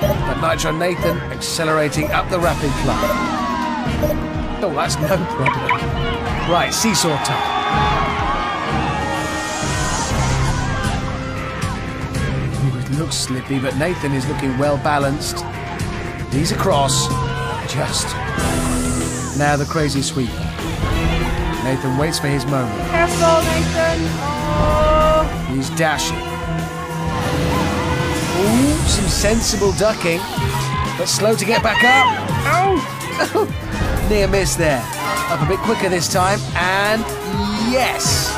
Speaker 1: But Nitro Nathan accelerating up the rapid climb. Oh, that's no problem. Right, seesaw time. Ooh, it looks slippy, but Nathan is looking well balanced. He's across. Just. Now the crazy sweep. Nathan waits for his moment.
Speaker 2: Careful, Nathan. Oh.
Speaker 1: He's dashing. Ooh, some sensible ducking, but slow to get back up. Oh! Near miss there. Up a bit quicker this time, and yes!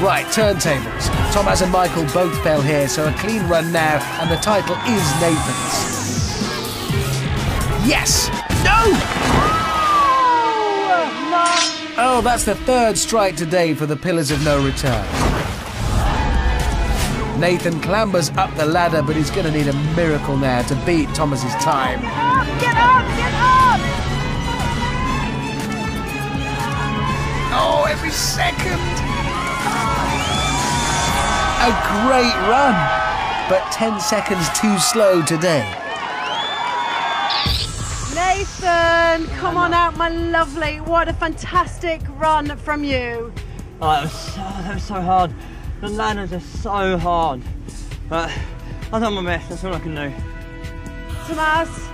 Speaker 1: Right, turntables. Thomas and Michael both fell here, so a clean run now, and the title is Nathan's. Yes! No! Oh, that's the third strike today for the Pillars of No Return. Nathan clambers up the ladder, but he's going to need a miracle now to beat Thomas's time.
Speaker 2: Get up, get up!
Speaker 1: Oh, every second! A great run, but 10 seconds too slow today.
Speaker 2: Nathan, come on out, my lovely. What a fantastic run from you.
Speaker 33: Oh, that was so, that was so hard. The ladders are so hard. But I've done my best, that's all I can do.
Speaker 2: Tomas,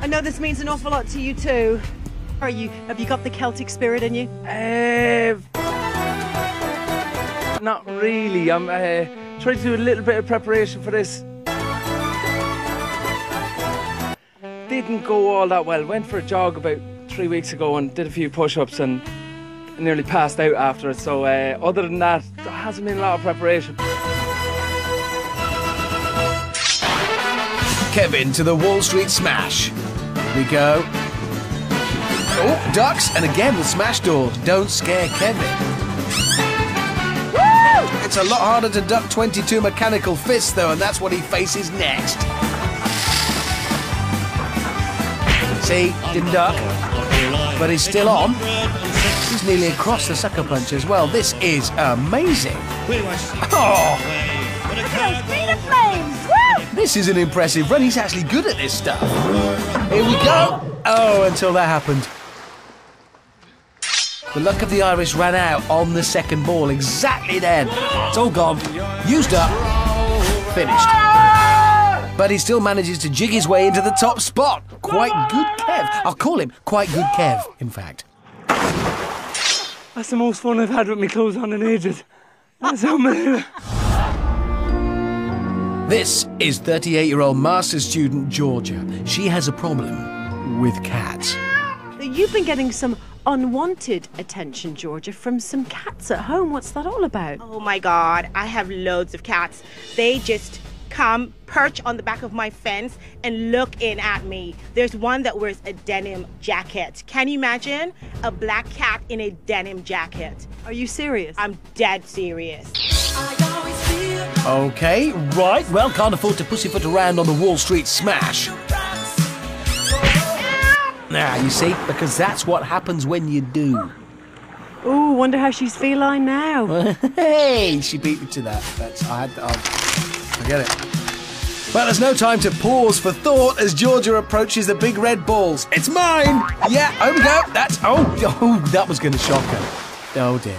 Speaker 2: I know this means an awful lot to you too. Are you? Have you got the Celtic spirit in you?
Speaker 11: Uh, not really. I'm uh, trying to do a little bit of preparation for this. Didn't go all that well. Went for a jog about three weeks ago and did a few push-ups and nearly passed out after it. So uh, other than that, there hasn't been a lot of preparation.
Speaker 1: Kevin to the Wall Street Smash. We go. Oh, ducks, and again the smash doors. Don't scare Kevin. Woo! It's a lot harder to duck 22 mechanical fists, though, and that's what he faces next. See, didn't duck, but he's still on. He's nearly across the sucker punch as well. This is amazing. Oh, this is an impressive run. He's actually good at this stuff. Here we go. Oh, until that happened. The luck of the Irish ran out on the second ball exactly then. It's all gone. Used up. Finished. But he still manages to jig his way into the top spot. Quite good Kev. I'll call him quite good Kev, in fact.
Speaker 11: That's the most fun I've had with my clothes on in ages. That's unbelievable.
Speaker 1: This is 38 year old master student Georgia. She has a problem with cats.
Speaker 2: You've been getting some unwanted attention, Georgia, from some cats at home. What's that all about?
Speaker 34: Oh my god, I have loads of cats. They just come, perch on the back of my fence, and look in at me. There's one that wears a denim jacket. Can you imagine? A black cat in a denim jacket.
Speaker 2: Are you serious?
Speaker 34: I'm dead serious.
Speaker 1: Okay, right. Well, can't afford to pussyfoot around on the Wall Street smash. Now, you see, because that's what happens when you do.
Speaker 2: Ooh, wonder how she's feline now.
Speaker 1: hey, she beat me to that. That's I had. Forget it. Well, there's no time to pause for thought as Georgia approaches the big red balls. It's mine. Yeah, oh, over we go. That's oh, oh, that was going to shock her. Oh dear.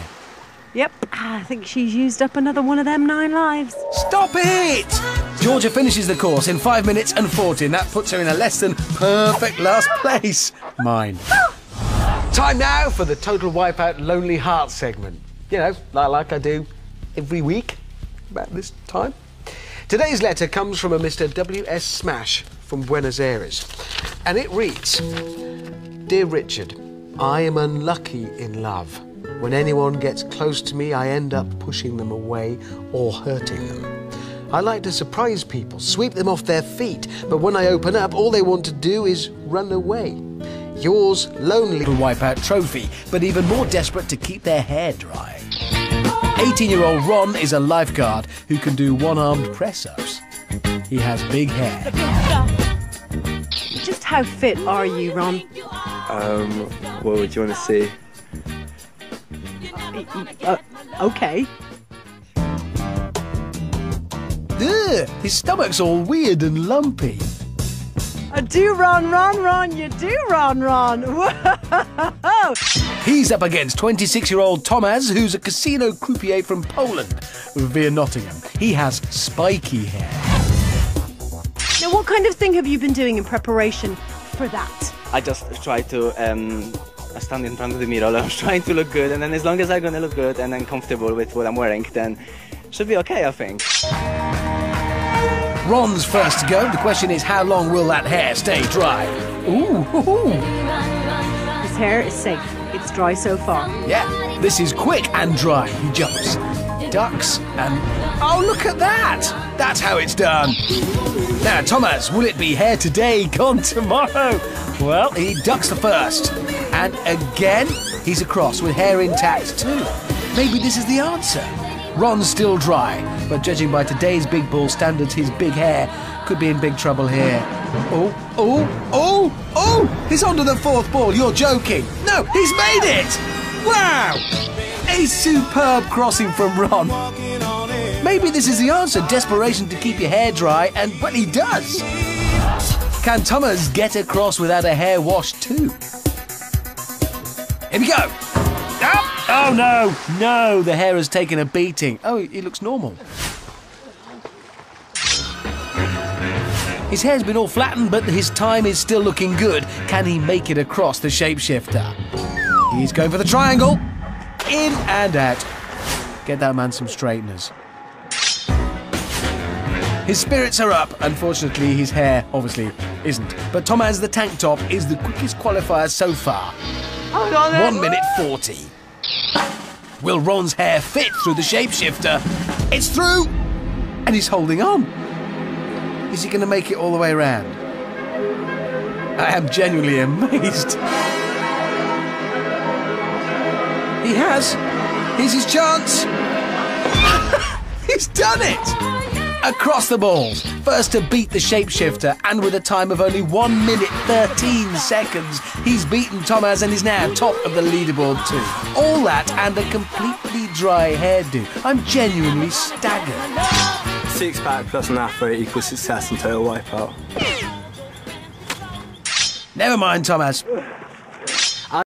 Speaker 2: Yep, ah, I think she's used up another one of them nine lives.
Speaker 1: Stop it! Georgia finishes the course in 5 minutes and 14. That puts her in a less than perfect last place. Mine.
Speaker 14: Time now for the Total Wipeout Lonely Heart segment. You know, like, like I do every week about this time. Today's letter comes from a Mr. W.S. Smash from Buenos Aires. And it reads Dear Richard, I am unlucky in love. When anyone gets close to me, I end up pushing them away or hurting them. I like to surprise people, sweep them off their feet, but when I open up, all they want to do is run away. Yours, lonely.
Speaker 1: Wipeout trophy, but even more desperate to keep their hair dry. 18 year old Ron is a lifeguard who can do one armed press ups. He has big hair.
Speaker 2: Just how fit are you, Ron?
Speaker 27: Um, what would you want to see?
Speaker 2: Uh, okay.
Speaker 1: Ugh, his stomach's all weird and lumpy.
Speaker 2: I do run, run, run, you do run, run. Whoa!
Speaker 1: He's up against 26 year old Thomas, who's a casino croupier from Poland, via Nottingham. He has spiky hair.
Speaker 2: Now, what kind of thing have you been doing in preparation for that?
Speaker 35: I just try to um, stand in front of the mirror. I'm trying to look good, and then as long as I'm gonna look good and I'm comfortable with what I'm wearing, then should be okay, I think.
Speaker 1: Ron's first to go. The question is, how long will that hair stay dry? Ooh, hoo, hoo.
Speaker 2: His hair is safe. It's dry so far.
Speaker 1: Yeah, this is quick and dry. He jumps, ducks, and oh, look at that! That's how it's done. Now, Thomas, will it be hair today, gone tomorrow? Well, he ducks the first, and again he's across with hair intact too. Maybe this is the answer. Ron's still dry, but judging by today's big ball standards, his big hair could be in big trouble here. Oh, oh, oh, oh! He's onto the fourth ball. You're joking. No, he's made it! Wow! A superb crossing from Ron. Maybe this is the answer desperation to keep your hair dry, and well, he does. Can Thomas get across without a hair wash, too? Here we go. Oh, oh no, no, the hair has taken a beating. Oh, he looks normal. His hair's been all flattened, but his time is still looking good. Can he make it across the shapeshifter? He's going for the triangle. In and out. Get that man some straighteners. His spirits are up. Unfortunately, his hair obviously isn't. But Thomas the tank top is the quickest qualifier so far. One minute 40. Will Ron's hair fit through the shapeshifter? It's through! And he's holding on. Is he going to make it all the way around? I am genuinely amazed. He has. Here's his chance. he's done it! Across the balls. First to beat the shapeshifter, and with a time of only 1 minute 13 seconds, he's beaten Thomas and is now top of the leaderboard too. All that and a completely dry hairdo. I'm genuinely staggered.
Speaker 27: Six pack plus an afro equals success and total wipeout.
Speaker 1: Never mind, Thomas.